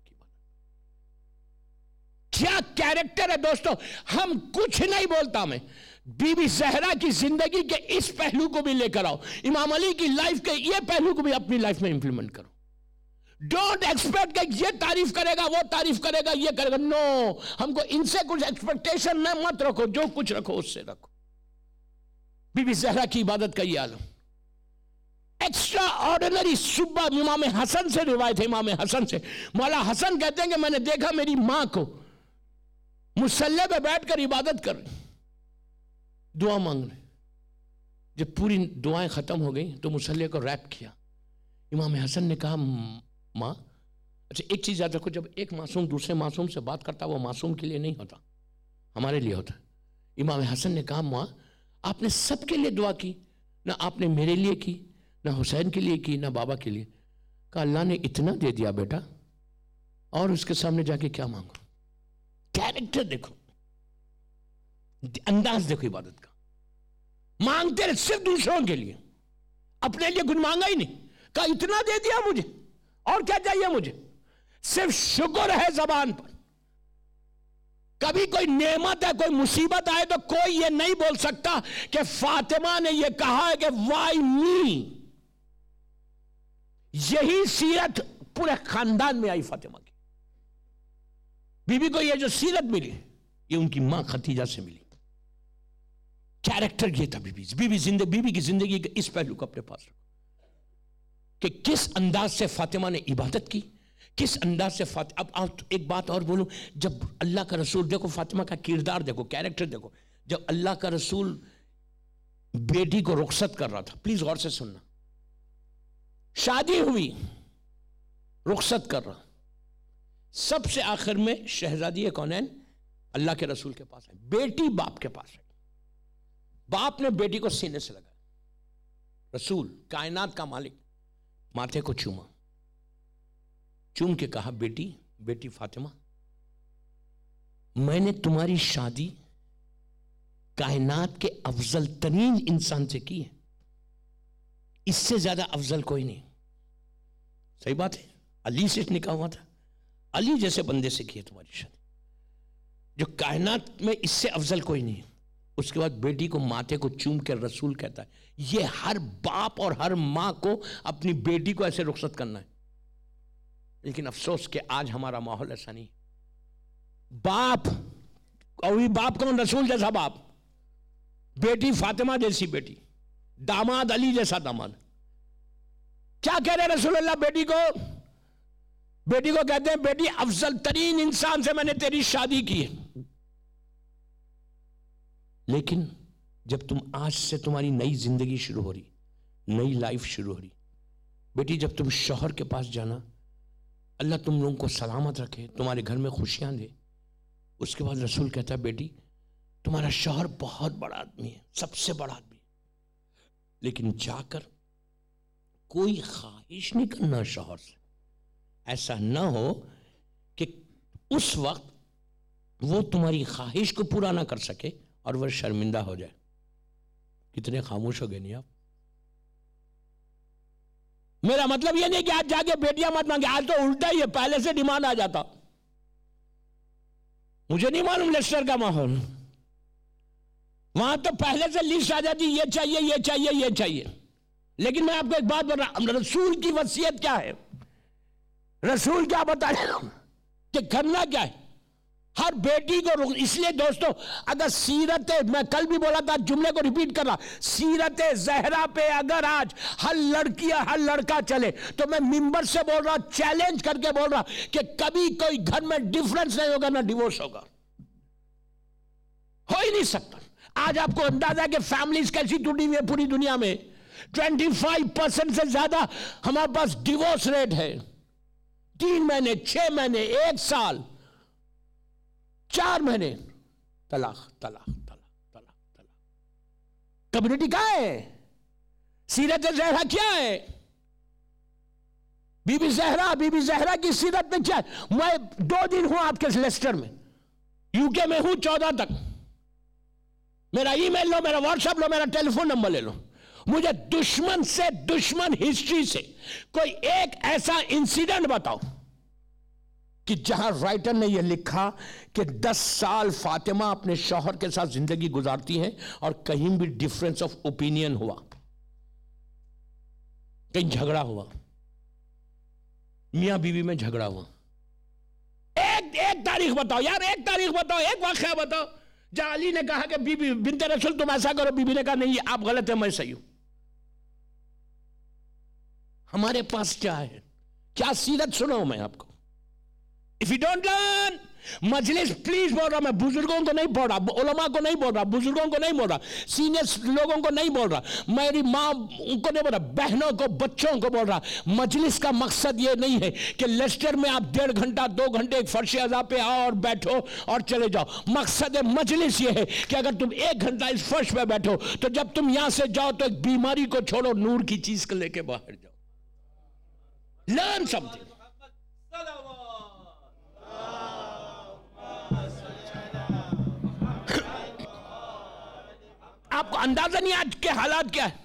क्या कैरेक्टर है दोस्तों? हम कुछ नहीं बोलता मैं। बीबी सहरा की ज़िंदगी के इस पहलू को भी लेकर आओ। इमाम अली की लाइफ के ये पहलू को भी अपनी लाइफ में इंप्लीमेंट करो। डोंट एक्सपेक्ट कि ये तारीफ़ करेगा वो तारीफ़ करेगा ये करेगा। नो no, हमको इनसे कुछ एक्सपेक्टेशन न मत रखो जो कुछ रखो उससे रखो। बीबी जहरा की इबादत का ये आलम। एक्स्ट्रा ऑर्डिनरी सुबह इमाम हसन से रिवायत है इमाम हसन से। मौला हसन कहते हैं कि मैंने देखा मेरी माँ को मुसल्ले पे बैठकर इबादत कर दुआ मांग रहे जब पूरी दुआएँ ख़त्म हो गई तो मुसल्ले को रैप किया। इमाम हसन ने कहा, माँ अच्छा एक चीज़ याद रखो, जब एक मासूम दूसरे मासूम से बात करता, वो मासूम के लिए नहीं होता, हमारे लिए होता इमाम हसन ने कहा, माँ, आपने सबके लिए दुआ की, ना आपने मेरे लिए की, ना हुसैन के लिए की, ना बाबा के लिए। कहा, अल्लाह ने इतना दे दिया बेटा, और उसके सामने जाके क्या मांगो? कैरेक्टर देखो। अंदाज देखो इबादत का। मांगते रहे सिर्फ़ दूसरों के लिए। अपने लिए कुछ मांगा ही नहीं। कहा, इतना दे दिया मुझे और क्या चाहिए मुझे? सिर्फ़ शुक्र है जबान पर। कभी कोई नेमत है, कोई मुसीबत आए तो कोई ये नहीं बोल सकता कि फातिमा ने ये कहा है कि वाई मी यही सीरत पूरे खानदान में आई फातिमा बीबी को यह जो सीरत मिली ये उनकी माँ खतीजा से मिली। कैरेक्टर ये था बीबी बीबी ज़िंदगी, बीबी की ज़िंदगी के इस पहलू को अपने पास रखो। कि किस अंदाज से फातिमा ने इबादत की? किस अंदाज से फातिमा अब आप एक बात और बोलूँ, जब अल्लाह का रसूल, देखो फातिमा का किरदार देखो कैरेक्टर देखो, जब अल्लाह का रसूल बेटी को रुखसत कर रहा था प्लीज़ गौर से सुनना। शादी हुई, रुखसत कर रहा। सबसे आखिर में शहजादी कौन है? अल्लाह के रसूल के पास है। बेटी बाप के पास है। बाप ने बेटी को सीने से लगाया। रसूल, कायनात का मालिक, माथे को चूमा। चूम के कहा, बेटी बेटी फातिमा, मैंने तुम्हारी शादी कायनात के अफजल तरीन इंसान से की है। इससे ज़्यादा अफजल कोई नहीं। सही बात है। अली से निकाह हुआ था। अली जैसे बंदे से की है तुम्हारी शादी। जो कायनात में इससे अफजल कोई नहीं। उसके बाद बेटी को, माथे को चूम के रसूल कहता है, ये हर बाप और हर माँ को अपनी बेटी को ऐसे रुखसत करना है। लेकिन अफसोस कि आज हमारा माहौल ऐसा नहीं बाप, और बाप कौन? रसूल जैसा बाप। बेटी फातिमा जैसी बेटी। दामाद अली जैसा दामाद। क्या कह रहे रसूल अल्लाह बेटी को? बेटी को कहते हैं, बेटी, अफजल तरीन इंसान से मैंने तेरी शादी की है। लेकिन जब तुम आज से तुम्हारी नई ज़िंदगी शुरू हो रही, नई लाइफ शुरू हो रही, बेटी, जब तुम शोहर के पास जाना, अल्लाह तुम लोगों को सलामत रखे, तुम्हारे घर में खुशियाँ दे, उसके बाद रसूल कहता है, बेटी, तुम्हारा शोहर बहुत बड़ा आदमी है, सबसे बड़ा आदमी लेकिन जाकर कोई ख्वाहिश नहीं करना शोहर से। ऐसा ना हो कि उस वक्त वो तुम्हारी ख्वाहिश को पूरा ना कर सके और वह शर्मिंदा हो जाए। कितने खामोश हो गए नहीं आप? मेरा मतलब ये नहीं कि आज जाके बेटियाँ मत मांगे, आज तो उल्टा ही है, पहले से डिमांड आ जाता। मुझे नहीं मालूम लेस्टर का माहौल। वहाँ तो पहले से लिस्ट आ जाती, ये चाहिए ये चाहिए ये चाहिए। लेकिन मैं आपको एक बात बोल रहा रसूल की वसीयत क्या है? रसूल क्या बता रहे कि करना क्या है? हर बेटी को रुक, इसलिए दोस्तों, अगर सीरत मैं कल भी बोला था, जुमले को रिपीट कर रहा सीरत जहरा पे अगर आज हर लड़की या हर लड़का चले तो मैं मिंबर से बोल रहा हूँ चैलेंज करके बोल रहा कि कभी कोई घर में डिफरेंस नहीं होगा, ना डिवोर्स होगा। हो ही नहीं सकता। आज आपको अंदाज़ा है कि फैमिलीज़ कैसी टूटी हुई है पूरी दुनिया में? 25 परसेंट से ज़्यादा हमारे पास डिवोर्स रेट है। तीन महीने, छह महीने, एक साल, चार महीने। तलाक तलाक तलाक तलाक तलाक। कम्युनिटी क्या है? सीरत जहरा क्या है? बीबी जहरा बीबी जहरा की सीरत में क्या मैं दो दिन हूँ आपके लेस्टर में। यूके में हूँ चौदह तक। मेरा ईमेल लो, मेरा व्हाट्सएप लो, मेरा टेलीफोन नंबर ले लो। मुझे दुश्मन से दुश्मन हिस्ट्री से कोई एक ऐसा इंसिडेंट बताओ कि जहाँ राइटर ने यह लिखा कि 10 साल फातिमा अपने शौहर के साथ ज़िंदगी गुजारती हैं और कहीं भी डिफरेंस ऑफ़ ओपिनियन हुआ, कहीं झगड़ा हुआ, मियाँ बीवी में झगड़ा हुआ। एक एक तारीख बताओ यार, एक तारीख बताओ, एक वाक्य बताओ। जहाँ अली ने कहा कि, बीबी, बिनते रसूल, तुम ऐसा करो, बीबी ने कहा, नहीं, आप गलत है, मैं सही हूँ। हमारे पास क्या है? क्या सीरत सुनो मैं आपको? इफ़ यू डोंट लर्न मजलिस प्लीज़ बोल रहा, मैं बुज़ुर्गों को नहीं बोल रहा ओलमा को नहीं बोल रहा, बुज़ुर्गों को नहीं बोल रहा, सीनियर लोगों को नहीं बोल रहा, मेरी माँ उनको नहीं बोल रहा, बहनों को, बच्चों को बोल रहा, मजलिस का मकसद ये नहीं है कि लेस्टर में आप डेढ़ घंटा, दो घंटे एक फर्श अजा पे आओ और बैठो और चले जाओ। मकसद मजलिस ये है कि अगर तुम एक घंटा इस फर्श पे बैठो तो जब तुम यहाँ से जाओ तो एक बीमारी को छोड़ो, नूर की चीज़ को लेके बाहर जाओ। लर्न समथिंग आपको अंदाज़ा नहीं आज के हालात क्या है?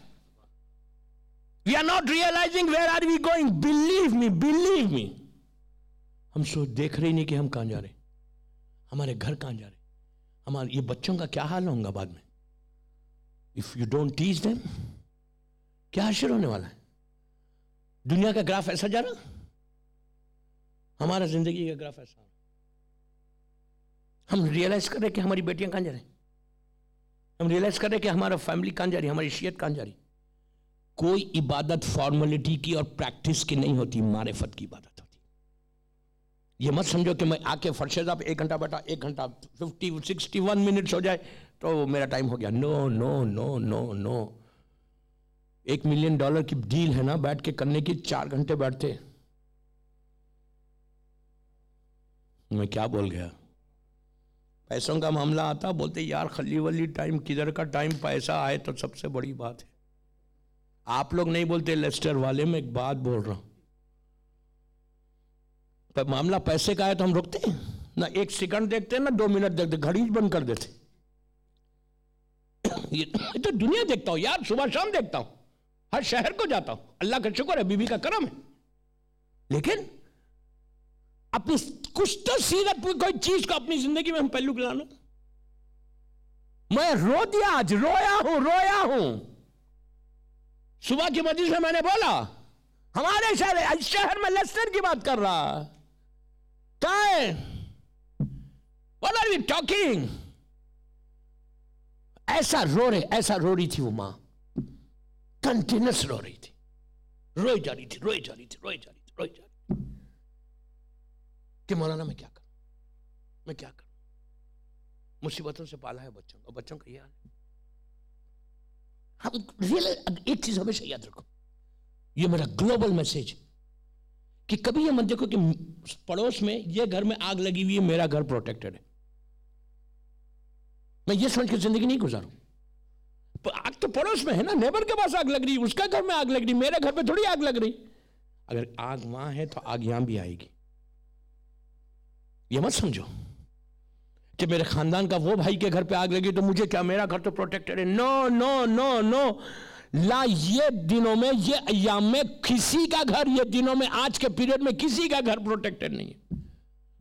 We are not realising where are we going believe me believe me हम सोच देख रहे नहीं कि हम कहाँ जा रहे हमारे घर कहाँ जा रहे हमारे, ये बच्चों का क्या हाल होगा बाद में? If you don't teach them क्या हाशिर होने वाला है? दुनिया का ग्राफ ऐसा जा रहा? हमारा ज़िंदगी का ग्राफ ऐसा। हम रियलाइज़ कर रहे कि हमारी बेटियाँ कहाँ जा रही? हम रियलाइज़ कर रहे कि हमारा फैमिली कहाँ जा रही? हमारी शीयत कहाँ जा रही? कोई इबादत फॉर्मेलिटी की और प्रैक्टिस की नहीं होती, मारेफत की इबादत होती। ये मत समझो कि मैं आके फर्शेजा पे एक घंटा बैठा, एक घंटा फिफ्टी सिक्सटी वन मिनट्स हो जाए तो मेरा टाइम हो गया। No no no no no एक मिलियन डॉलर की डील है ना, बैठ के करने की चार घंटे बैठते। मैं क्या बोल गया? पैसों का मामला आता, बोलते, यार, खली वली टाइम किधर का टाइम पैसा आए तो सबसे बड़ी बात है। आप लोग नहीं बोलते, लेस्टर वाले, में एक बात बोल रहा हूँ। पर मामला पैसे का है तो हम रुकते हैं। ना एक सेकंड देखते हैं ना दो मिनट देखते, घड़ी बंद कर देते। ये तो दुनिया देखता हूँ, यार, सुबह शाम देखता हूँ। हर शहर को जाता हूँ। अल्लाह का शुक्र है, बीबी का करम है। लेकिन अपनी कुछ तो सीरत कोई चीज़ को अपनी ज़िंदगी में हम पहलू गिराना मैं रो दिया आज, रोया हूँ रोया हूँ। सुबह की मजीद में मैंने बोला, हमारे शहर शहर में लेस्टर की बात कर रहा। क्या है? What are you talking? ऐसा रो रहे, ऐसा रो रही थी वो माँ। कंटिन्यूस रो रही थी रोई जा रही थी रोई जा रही थी रोई जा रही थी रोई जा रही थी कि मौलाना मैं क्या करूँ? मैं क्या करूँ? मुसीबतों से पाला है बच्चों को। बच्चों का ये हाल हम रियल एक चीज़ हमेशा याद रखो। ये मेरा ग्लोबल मैसेज कि कभी ये मत देखो कि पड़ोस में, ये घर में आग लगी हुई है, मेरा घर प्रोटेक्टेड है। मैं ये समझ के ज़िंदगी नहीं गुजारू। आग तो पड़ोस में है ना? नेबर के पास आग लग रही, उसका घर में आग लग रही, मेरे घर पे थोड़ी आग लग रही। अगर आग वहाँ है तो आग यहाँ भी आएगी। ये मत समझो। कि मेरे खानदान का वो भाई के घर पे आग लगी तो मुझे क्या मेरा घर तो प्रोटेक्टेड है? नो नो नो नो ला ये दिनों में, ये अयाम में किसी का घर, ये दिनों में, आज के पीरियड में किसी का घर प्रोटेक्टेड नहीं है।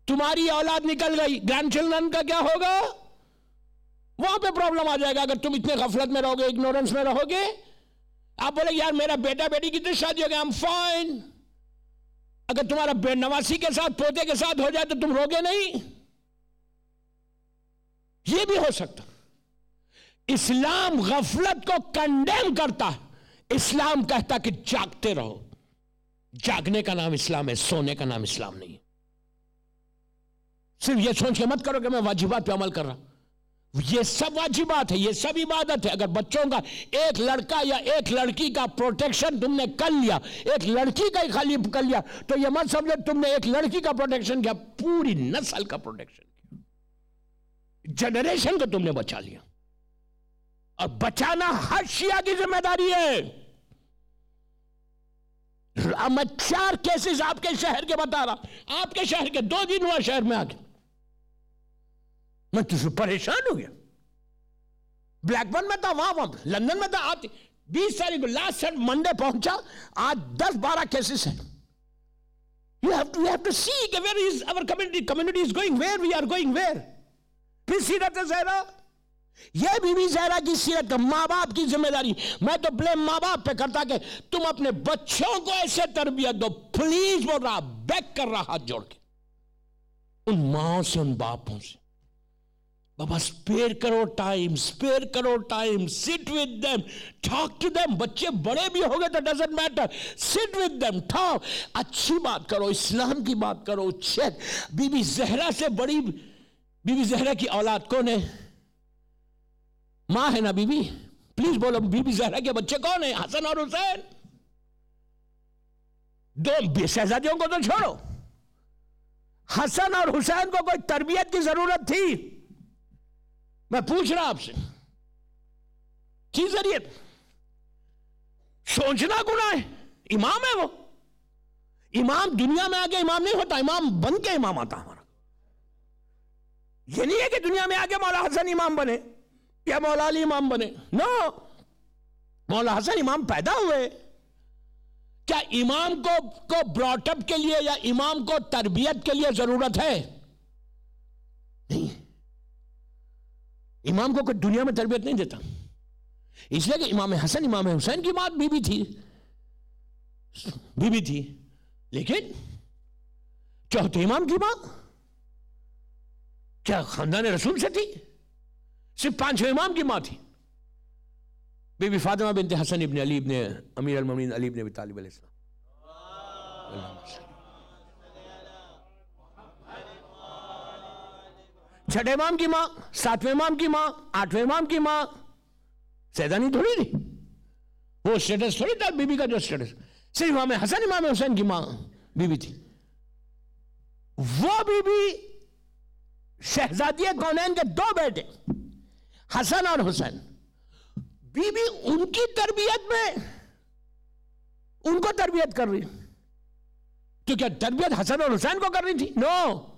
तुम्हारी औलाद निकल गई। ग्रैंड चिल्ड्रन का क्या होगा? वहाँ पे प्रॉब्लम आ जाएगा। अगर तुम इतने गफलत में रहोगे इग्नोरेंस में रहोगे, आप बोले यार, मेरा बेटा बेटी की तो शादी हो गया हम फाइन अगर तुम्हारा नवासी के साथ, पोते के साथ हो जाए तो तुम रोगे नहीं। यह भी हो सकता। इस्लाम गफलत को कंडेम करता इस्लाम कहता कि जागते रहो। जागने का नाम इस्लाम है, सोने का नाम इस्लाम नहीं है। सिर्फ़ यह सोच के मत करो कि मैं वाजिबात पे अमल कर रहा हूँ। ये सब वाजिबात है, ये सब इबादत है। अगर बच्चों का एक लड़का या एक लड़की का प्रोटेक्शन तुमने कर लिया, एक लड़की का ही खाली कर लिया तो ये मत समझो तुमने एक लड़की का प्रोटेक्शन किया, पूरी नस्ल का प्रोटेक्शन किया। जनरेशन को तुमने बचा लिया। और बचाना हर शिया की ज़िम्मेदारी है। मैं चार केसेस आपके शहर के बता रहा आपके शहर के दो दिन हुआ शहर में आके। मैं तुझे परेशान हो गया। ब्लैकबर्न में था वहाँ वहाँ लंदन में था आज बीस तारीख को लास्ट सेट मंडे पहुँचा आज दस बारह केसेस हैं। You have to, you have to see where is our community, community is going, where we are going, where. फिर सीरत जहरा। यह बीवी जहरा की सीरत का माँ बाप की ज़िम्मेदारी। मैं तो ब्लेम माँ बाप पे करता कि तुम अपने बच्चों को ऐसे तरबियत दो प्लीज़ बोल रहा बैक कर रहा हाथ जोड़ के। उन माओ से उन बापों से। बाबा स्पेयर करो टाइम स्पेयर करो time sit with them talk to them बच्चे बड़े भी हो गए तो doesn't matter sit with them talk अच्छी बात करो, इस्लाम की बात करो चेक बीबी जहरा से बड़ी, बीबी जहरा की औलाद कौन है? माँ है ना बीबी? प्लीज़ बोलो, बीबी जहरा के बच्चे कौन है? हसन और हुसैन। दो शहजादियों को तो छोड़ो। हसन और हुसैन को कोई तरबियत की ज़रूरत थी। मैं पूछ रहा आपसे किस ज़रिए सोचना गुना है इमाम है वो इमाम दुनिया में आके इमाम नहीं होता इमाम बन के इमाम आता हमारा ये नहीं है कि दुनिया में आके मौला हसन इमाम बने या मौला अली इमाम बने नो मौला हसन इमाम पैदा हुए क्या इमाम को को ब्रॉटअप के लिए या इमाम को तरबियत के लिए ज़रूरत है नहीं इमाम को कोई दुनिया में तरबियत नहीं देता। इसलिए कि इमाम हसन, इमाम हुसैन की बात भी थी। बीबी थी। लेकिन चौथे इमाम की माँ क्या खानदान रसूल से थी? सिर्फ़ पाँचवें इमाम की माँ थी। बीबी फातिमा बिनते हसन इब्ने अली इब्ने अमीर अलममीन अली इब्ने तालिब अलैहिस्सलाम। छठे माम की माँ, सातवें इमाम की माँ, आठवें इमाम की माँ। सैदानी थोड़ी थी। वो स्टेटस थोड़ी था, बीबी का जो स्टेटस सिर्फ़ इमाम हसन इमाम हुसैन की माँ बीबी थी। वो बीबी शहजादी कौनैन के दो बेटे, हसन और हुसैन। बीबी उनकी तरबियत में, उनको तरबियत कर रही। तो क्या तरबियत हसन और हुसैन को कर रही थी? No no.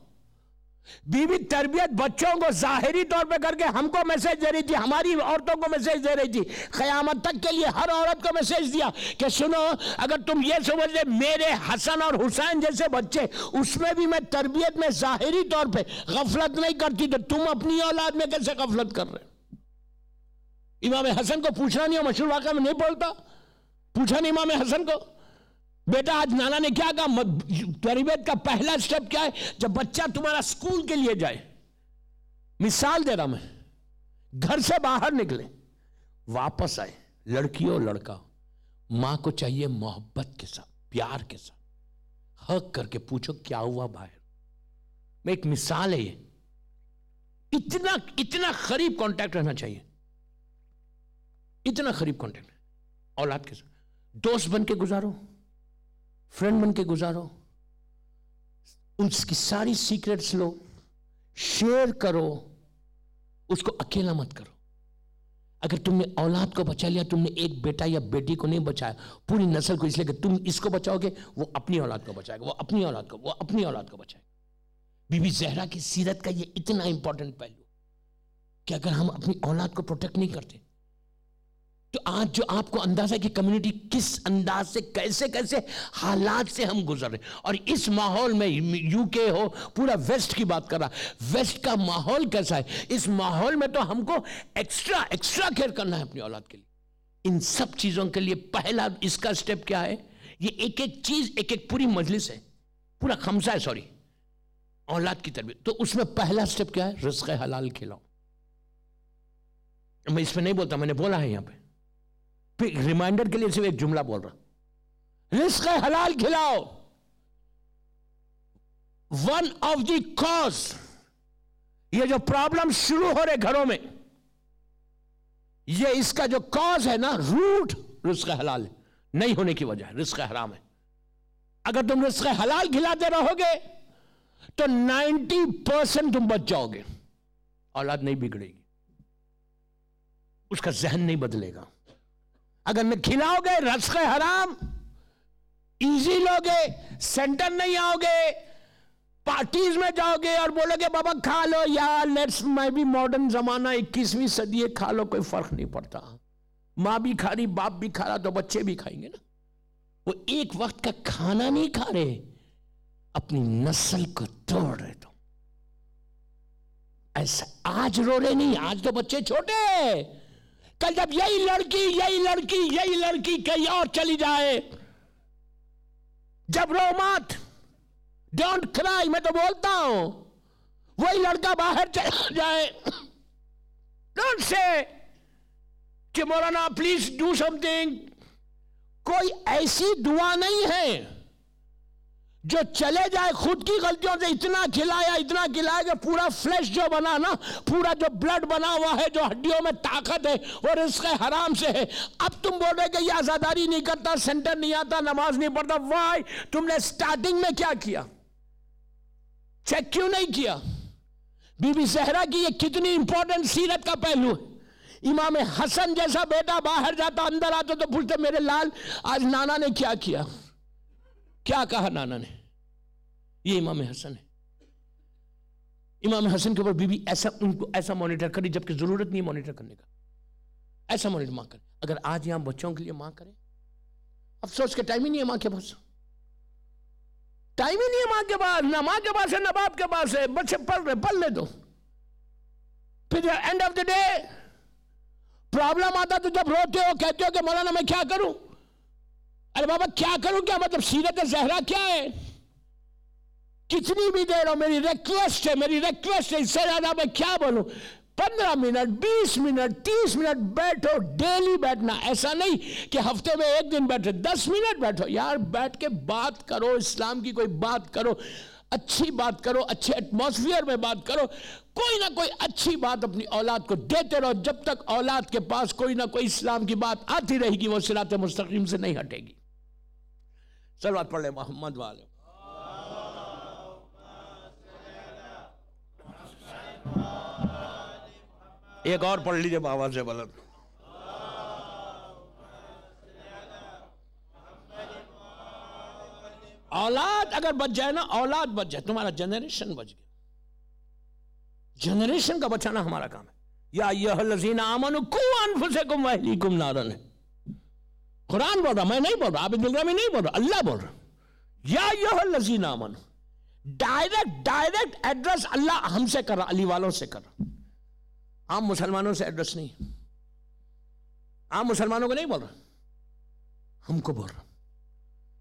बीवी तरबियत बच्चों को जाहिरी तौर पे करके हमको मैसेज दे रही थी, हमारी औरतों को मैसेज दे रही थी। क़यामत तक के लिए हर औरत को मैसेज दिया कि सुनो, अगर तुम ये समझ ले, मेरे हसन और हुसैन जैसे बच्चे, उसमें भी मैं तरबियत में जाहिरी तौर पे गफलत नहीं करती तो तुम अपनी औलाद में कैसे गफलत कर रहे इमाम हसन को पूछना नहीं हो मशहूर वाक़ में नहीं बोलता? पूछा नहीं इमाम हसन को? बेटा, आज नाना ने क्या कहा? तरबियत का पहला स्टेप क्या है? जब बच्चा तुम्हारा स्कूल के लिए जाए, मिसाल दे रहा मैं, घर से बाहर निकले, वापस आए, लड़की और लड़का, माँ को चाहिए मोहब्बत के साथ, प्यार के साथ। हक करके पूछो, क्या हुआ बाहर मैं एक मिसाल है ये। इतना इतना करीब कांटेक्ट रहना चाहिए। इतना करीब कांटेक्ट औलाद के साथ। दोस्त बन के गुजारो। फ्रेंड बन के गुजारो। उसकी सारी सीक्रेट्स लो शेयर करो, उसको अकेला मत करो। अगर तुमने औलाद को बचा लिया, तुमने एक बेटा या बेटी को नहीं बचाया, पूरी नस्ल को इसलिए कि तुम इसको बचाओगे, वो अपनी औलाद को बचाएगा, वो अपनी औलाद को, वो अपनी औलाद को बचाएगा। बीबी जहरा की सीरत का ये इतना इंपॉर्टेंट पहलू कि अगर हम अपनी औलाद को प्रोटेक्ट नहीं करते तो आज जो आपको अंदाज़ा कि कम्युनिटी किस अंदाज से, कैसे कैसे हालात से हम गुजर रहे और इस माहौल में यूके हो, पूरा वेस्ट की बात कर रहा वेस्ट का माहौल कैसा है? इस माहौल में तो हमको एक्स्ट्रा एक्स्ट्रा केयर करना है अपनी औलाद के लिए। इन सब चीज़ों के लिए पहला इसका स्टेप क्या है? ये एक एक चीज़, एक एक पूरी मजलिस है। पूरा खमसा है सॉरी औलाद की तरबियत। तो उसमें पहला स्टेप क्या है? रिस्क हलाल खिलाओ। मैं इसमें नहीं बोलता, मैंने बोला है यहाँ पे। रिमाइंडर के लिए सिर्फ़ एक जुमला बोल रहा रिस्क हलाल खिलाओ। वन ऑफ़ द कॉज ये जो प्रॉब्लम शुरू हो रहे घरों में, ये इसका जो कॉज है ना रूट रिस्क हलाल। नहीं होने की वजह रिस्क हराम है। अगर तुम रिस्क हलाल खिलाते रहोगे तो 90 परसेंट तुम बच जाओगे। औलाद नहीं बिगड़ेगी। उसका जहन नहीं बदलेगा। अगर खिलाओगे रस्क हराम इजी लोगे सेंटर नहीं आओगे पार्टीज़ में जाओगे और बोलोगे, बाबा, खा लो, यार लेट्स मैं भी मॉडर्न जमाना, इक्कीसवीं सदी है, खा लो, कोई फ़र्क नहीं पड़ता। माँ भी खा रही, बाप भी खा रहा तो बच्चे भी खाएँगे ना। वो एक वक्त का खाना नहीं खा रहे, अपनी नस्ल को तोड़ रहे तो। ऐसा आज रो रहे नहीं, आज तो बच्चे छोटे कल जब यही लड़की यही लड़की यही लड़की कहीं और चली जाए, जब रो मत। डोंट क्राई मैं तो बोलता हूँ, वही लड़का बाहर चला जाए। डोंट से कि, मौलाना प्लीज़ डू समथिंग कोई ऐसी दुआ नहीं है जो चले जाए खुद की गलतियों से इतना खिलाया इतना खिलाया कि पूरा फ्लैश जो बना ना, पूरा जो ब्लड बना हुआ है, जो हड्डियों में ताकत है और इसके हराम से है। अब तुम बोल रहे कि ये आजादारी नहीं करता सेंटर नहीं आता, नमाज़ नहीं पढ़ता। वाह तुमने स्टार्टिंग में क्या किया? चेक क्यों नहीं किया? बीबी सहरा की ये कितनी इंपॉर्टेंट सीरत का पहलू है। इमाम हसन जैसा बेटा बाहर जाता, अंदर आता तो पूछते मेरे लाल, आज नाना ने क्या किया? क्या कहा नाना ने? ये इमाम हसन है। इमाम हसन के ऊपर बीबी ऐसा, उनको ऐसा मॉनिटर करी जबकि ज़रूरत नहीं मॉनिटर करने का। ऐसा मॉनिटर माँ करे। अगर आज यहाँ बच्चों के लिए माँ करे, अफसोस के टाइम ही नहीं है माँ के पास। टाइम ही नहीं है माँ के पास, ना माँ के पास है, ना बाप के पास है। बच्चे पढ़ रहे, पढ़ ले दो फिर end of the day problem आता तो जब रोते हो, कहते हो कि मौलाना मैं क्या करूँ? अरे बाबा, क्या करूँ क्या? मतलब सीरत जहरा क्या है? कितनी भी देर हो, मेरी रिक्वेस्ट है, मेरी रिक्वेस्ट है, इससे ज़्यादा मैं क्या बोलूँ? पंद्रह मिनट, बीस मिनट, तीस मिनट बैठो डेली बैठना। ऐसा नहीं कि हफ़्ते में एक दिन बैठो, दस मिनट बैठो। यार, बैठ के बात करो, इस्लाम की कोई बात करो, अच्छी बात करो, अच्छे एटमोसफियर में बात करो। कोई ना कोई अच्छी बात अपनी औलाद को देते रहो। जब तक औलाद के पास कोई ना कोई इस्लाम की बात आती रहेगी, वो सिरात मुस्तकीम से नहीं हटेगी। चल पढ़ ले मोहम्मद वाले एक और पढ़ लीजिए बाबा से बलद। औलाद अगर बच जाए ना, औलाद बच जाए, तुम्हारा जनरेशन बच गया। जनरेशन का बचाना हमारा काम है। या यह लजीना वहली कुम नारन है कुरान बोल रहा, मैं नहीं बोल रहा, आप में नहीं बोल रहा, अल्लाह बोल रहा। या लजीना आमन, डायरेक्ट डायरेक्ट एड्रेस अल्लाह हमसे कर रहा, अली वालों से कर रहा। आम मुसलमानों से एड्रेस नहीं आम मुसलमानों को नहीं बोल रहा, हमको बोल रहा।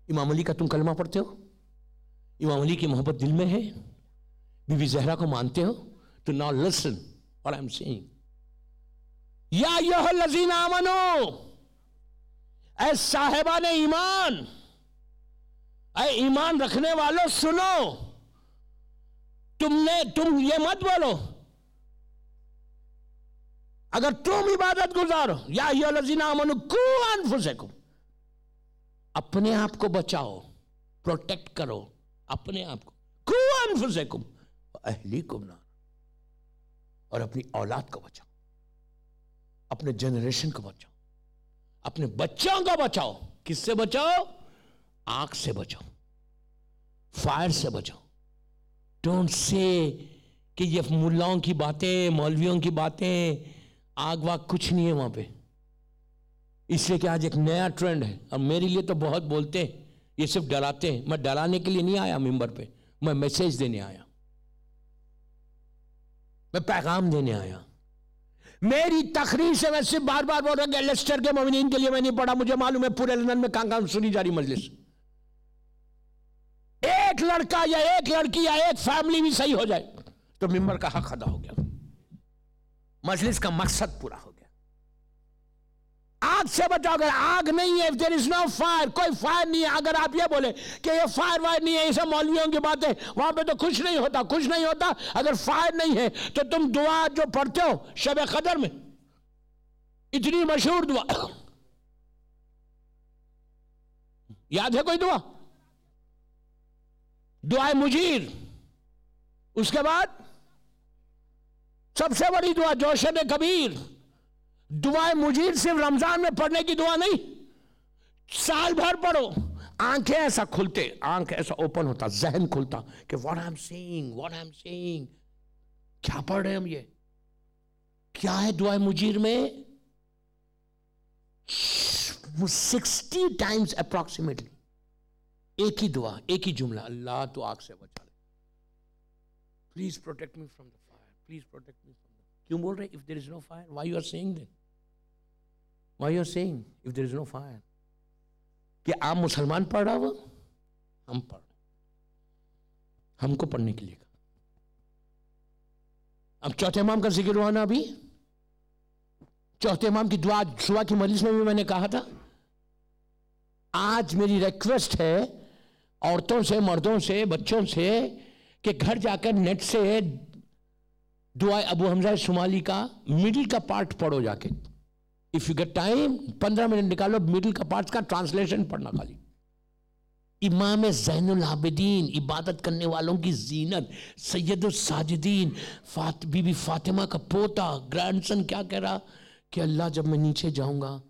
इमाम अली का तुम कलमा पढ़ते हो? इमाम अली की मोहब्बत दिल में है? बीबी जहरा को मानते हो? तो नाउ लिसन और आई एम सेइंग या यह लजीना मनो साहेबा ने ईमान। ऐ ईमान रखने वालों, सुनो। तुमने, तुम ये मत बोलो। अगर तुम इबादत गुजारो या यह लजीना मनो कुआन फुसेकुम अपने आप को बचाओ, प्रोटेक्ट करो, अपने आप को। कुआन फुसेकुम अहली कुमना और अपनी औलाद को बचाओ। अपने जनरेशन को बचाओ। अपने बच्चों का बचाओ। किससे बचाओ? आग से बचाओ। फायर से बचाओ। डोंट से कि ये मुल्लाओं की बातें, मौलवियों की बातें, आग वाग कुछ नहीं है वहाँ पे। इसलिए कि आज एक नया ट्रेंड है। और मेरे लिए तो बहुत बोलते हैं, ये सिर्फ़ डराते हैं। मैं डराने के लिए नहीं आया मेंबर पे। मैं मैसेज देने आया। मैं पैगाम देने आया। मेरी तकरीर से वैसे बार बार बोल रहा लेस्टर के मोमिन के लिए मैं नहीं पढ़ा, मुझे मालूम है पूरे लंदन में कहाँ सुनी जा रही मजलिस। एक लड़का या एक लड़की या एक फैमिली भी सही हो जाए तो मेंबर का हक अदा हो गया। मजलिस का मकसद पूरा हो आग से बचाओ। अगर आग नहीं है देर इज़ नो फायर कोई फायर नहीं है। अगर आप ये बोले कि ये फायर वायर नहीं है, ये सब मौलवियों की बात है वहाँ पे तो कुछ नहीं होता, कुछ नहीं होता। अगर फायर नहीं है तो तुम दुआ जो पढ़ते हो शब कदर में, इतनी मशहूर दुआ। याद है कोई दुआ? दुआ मुजीर। उसके बाद सबसे बड़ी दुआ जोशन कबीर दुआ मुजीर सिर्फ़ रमज़ान में पढ़ने की दुआ नहीं। साल भर पढ़ो। आँखें ऐसा खुलते, आँख ऐसा ओपन होता, जहन खुलता कि what I am saying what I am saying क्या पढ़ रहे हम ये? क्या है दुआ मुजीर में? सिक्सटी टाइम्स अप्रोक्सीमेटली एक ही दुआ, एक ही जुमला, अल्लाह तो आग से बचा ले। Please protect me from the fire please protect me from the क्यों बोल रहे if there is no fire why you are saying then You are saying, if there is no fire? कि आप मुसलमान पढ़ रहा हो? हम पढ़ हमको पढ़ने के लिए अब चौथे इमाम का ज़िक्र हुआ ना अभी? चौथे इमाम की दुआ, सुबह की मजलिस में भी मैंने कहा था। आज मेरी रिक्वेस्ट है, औरतों से, मर्दों से, बच्चों से, कि घर जाकर नेट से दुआ अबू हमजा शुमाली का मिडिल का पार्ट पढ़ो जाके। इफ़ यू गेट टाइम पंद्रह मिनट निकालो मिडिल का पार्ट का ट्रांसलेशन पढ़ना खाली। इमाम जैनुल आबिदीन, इबादत करने वालों की जीनत सैयद साजिदीन, फात, बीबी फातिमा का पोता ग्रैंडसन क्या कह रहा? कि अल्लाह जब मैं नीचे जाऊँगा,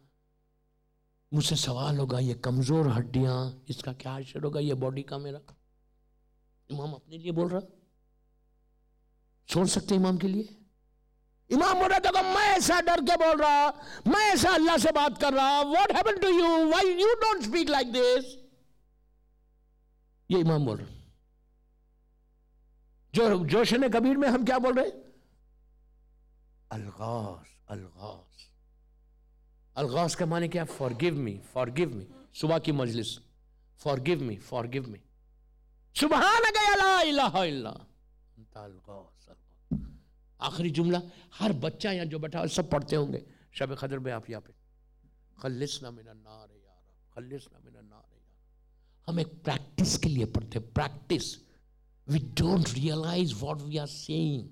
मुझसे सवाल होगा, ये कमज़ोर हड्डियाँ, इसका क्या असर होगा, ये बॉडी का मेरा? इमाम अपने लिए बोल रहा। सोच सकते इमाम के लिए? इमाम रहा था मैं ऐसा डर के बोल रहा, मैं ऐसा अल्लाह से बात कर रहा what happen to you why you don't speak like this ये इमाम बोल जो जोशन कबीर में हम क्या बोल रहे अलगास अलगास। अलगास का माने क्या? Forgive me forgive me सुबह की मजलिस। Forgive me forgive me सुबह न गया आखिरी जुमला, हर बच्चा यहाँ जो बैठा, सब पढ़ते होंगे। शब खदर में आप यहाँ पे। खलिस ना मिना नार खलिस ना मिना नार हम एक प्रैक्टिस के लिए पढ़ते हैं, practice. We don't realise what we are saying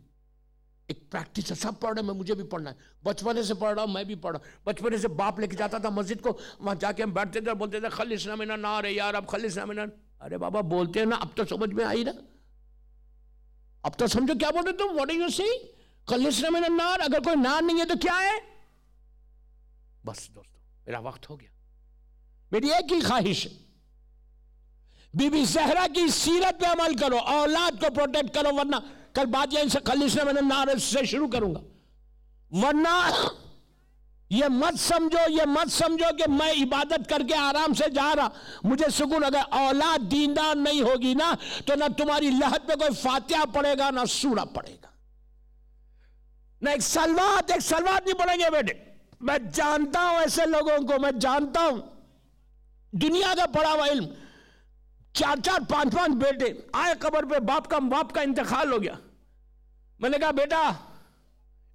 एक प्रैक्टिस है, सब पढ़ रहे मैं, मुझे भी पढ़ना है। बचपने से पढ़ रहा हूँ, मैं भी पढ़ रहा हूँ। बचपने से बाप लेके जाता था मस्जिद को, वहाँ जाके हम बैठते थे बोलते थे खल इस्लाम ना रे यार, अब खल इस्लाम अरे बाबा, बोलते हैं ना, अब तो समझ में आई ना। अब तो समझो क्या बोल रहे तुम व्हाट आर यू सेइंग खल इस्लाम नार, अगर कोई नार नहीं है तो क्या है? बस दोस्तों, मेरा वक्त हो गया। मेरी एक ही ख्वाहिश है। बीबी जहरा की सीरत पे अमल करो, औलाद को प्रोटेक्ट करो, वरना कल बात यहीं से कल इसने नारे से शुरू करूँगा। वरना ये मत समझो, ये मत समझो कि मैं इबादत करके आराम से जा रहा। मुझे सुकून, अगर औलाद दीनदार नहीं होगी ना तो ना तुम्हारी लहत पे कोई फातिहा पड़ेगा, ना सूरा पड़ेगा। ना एक सलवात एक सलवात नहीं पड़ेंगे बेटे। मैं जानता हूँ ऐसे लोगों को, मैं जानता हूँ। दुनिया का पड़ा हुआ इल्म। चार चार, पाँच पाँच बेटे, आए कबर पे, बाप का बाप का इंतकाल हो गया। मैंने कहा, बेटा,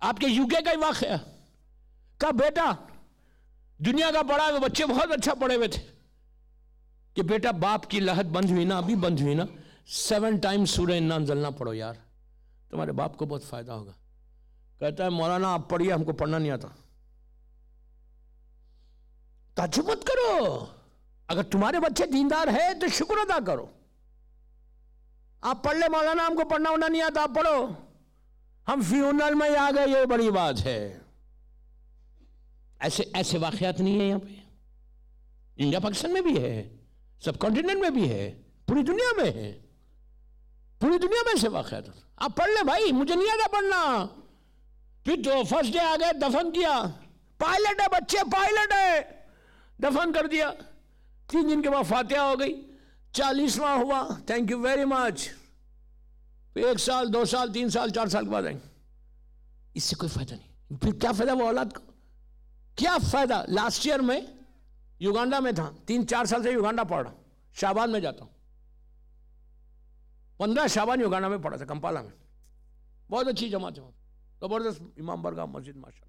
आपके यूके का ही वाक्य कहा, बेटा, दुनिया का पढ़ा हुए बच्चे बहुत अच्छा पढ़े हुए थे। कि बेटा, बाप की लहत बंद हुई ना, अभी बंद हुई ना। सेवन टाइम सूर्य नाम जलना पड़ो यार। तुम्हारे बाप को बहुत फ़ायदा होगा। कहता है, मौलाना, आप पढ़िए, हमको पढ़ना नहीं आता। ताजुब मत करो। अगर तुम्हारे बच्चे दीनदार है तो शुक्र अदा करो। आप पढ़ ले, मौलाना, हमको पढ़ना होना नहीं आता, आप पढ़ो। हम फ्यूनल में आ गए, ये बड़ी बात है। ऐसे ऐसे वाकयात नहीं है यहाँ पे। इंडिया, पाकिस्तान में भी है। सब कॉन्टिनेंट में भी है। पूरी दुनिया में है। पूरी दुनिया में ऐसे वाकयात आप पढ़ ले भाई, मुझे नहीं आता पढ़ना। फिर जो फ़र्स्ट डे आ गए, दफन किया। पायलट है बच्चे, पायलट है। दफन कर दिया। तीन दिन के बाद फातिहा हो गई। चालीसवा हुआ। थैंक यू वेरी मच एक साल, दो साल, तीन साल, चार साल के बाद आएँगे इससे कोई फ़ायदा नहीं। फिर क्या फ़ायदा वो औलाद को? क्या फ़ायदा? लास्ट ईयर में युगांडा में था। तीन, चार साल से युगांडा पढ़ रहा हूँ। शाबान में जाता हूँ। पंद्रह शाबान युगांडा में पढ़ा था, कंपाला में। बहुत अच्छी जमात है ज़बरदस्त इमाम बरगा मस्जिद माशा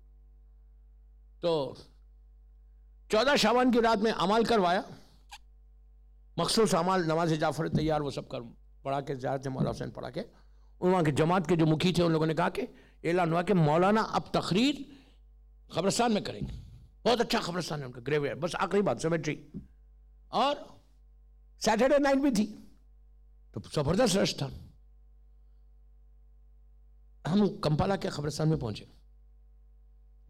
तो चौदह शाबान की रात में अमाल करवाया। मखसूस अमाल नवाज़ जाफ़र तैयार, वो सब कर पढ़ा के ज़्यादा थे मौला हुसैन पढ़ा के वहाँ के जमात के जो मुखी थे, उन लोगों ने कहा कि ऐलान हुआ कि मौलाना अब तकरीर खबरस्तान में करेंगे। बहुत अच्छा खबरस्तान है उनका ग्रेव बस आखिरी बात सेमेट्री और सैटरडे नाइट भी थी। तो ज़बरदस्त रश था। हम कंपाला के खबरस्तान में पहुँचे।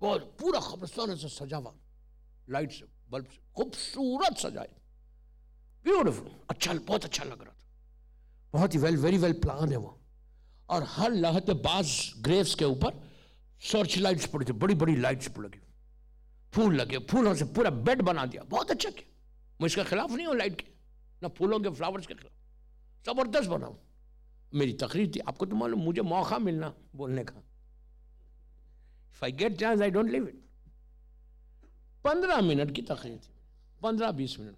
बहुत पूरा खबरस्तान से सजा हुआ। लाइट से बल्ब से, खूबसूरत सजाए ब्यूटीफुल अच्छा बहुत अच्छा लग रहा था। बहुत ही वेल वेरी वेल प्लान है वो। और हर लहते बाज ग्रेव्स के ऊपर सर्च लाइट्स पड़ी थी बड़ी बड़ी लाइट्स लगी फूल लगे, फूलों से पूरा बेड बना दिया, बहुत अच्छा किया। मैं इसके खिलाफ नहीं हूँ लाइट के, ना फूलों के फ्लावर्स के खिलाफ। ज़बरदस्त बनाऊँ मेरी तकरीर थी, आपको तो मालूम, मुझे मौका मिलना बोलने का। If I get chance I don't leave it पंद्रह मिनट की तकरीर थी, पंद्रह बीस मिनट।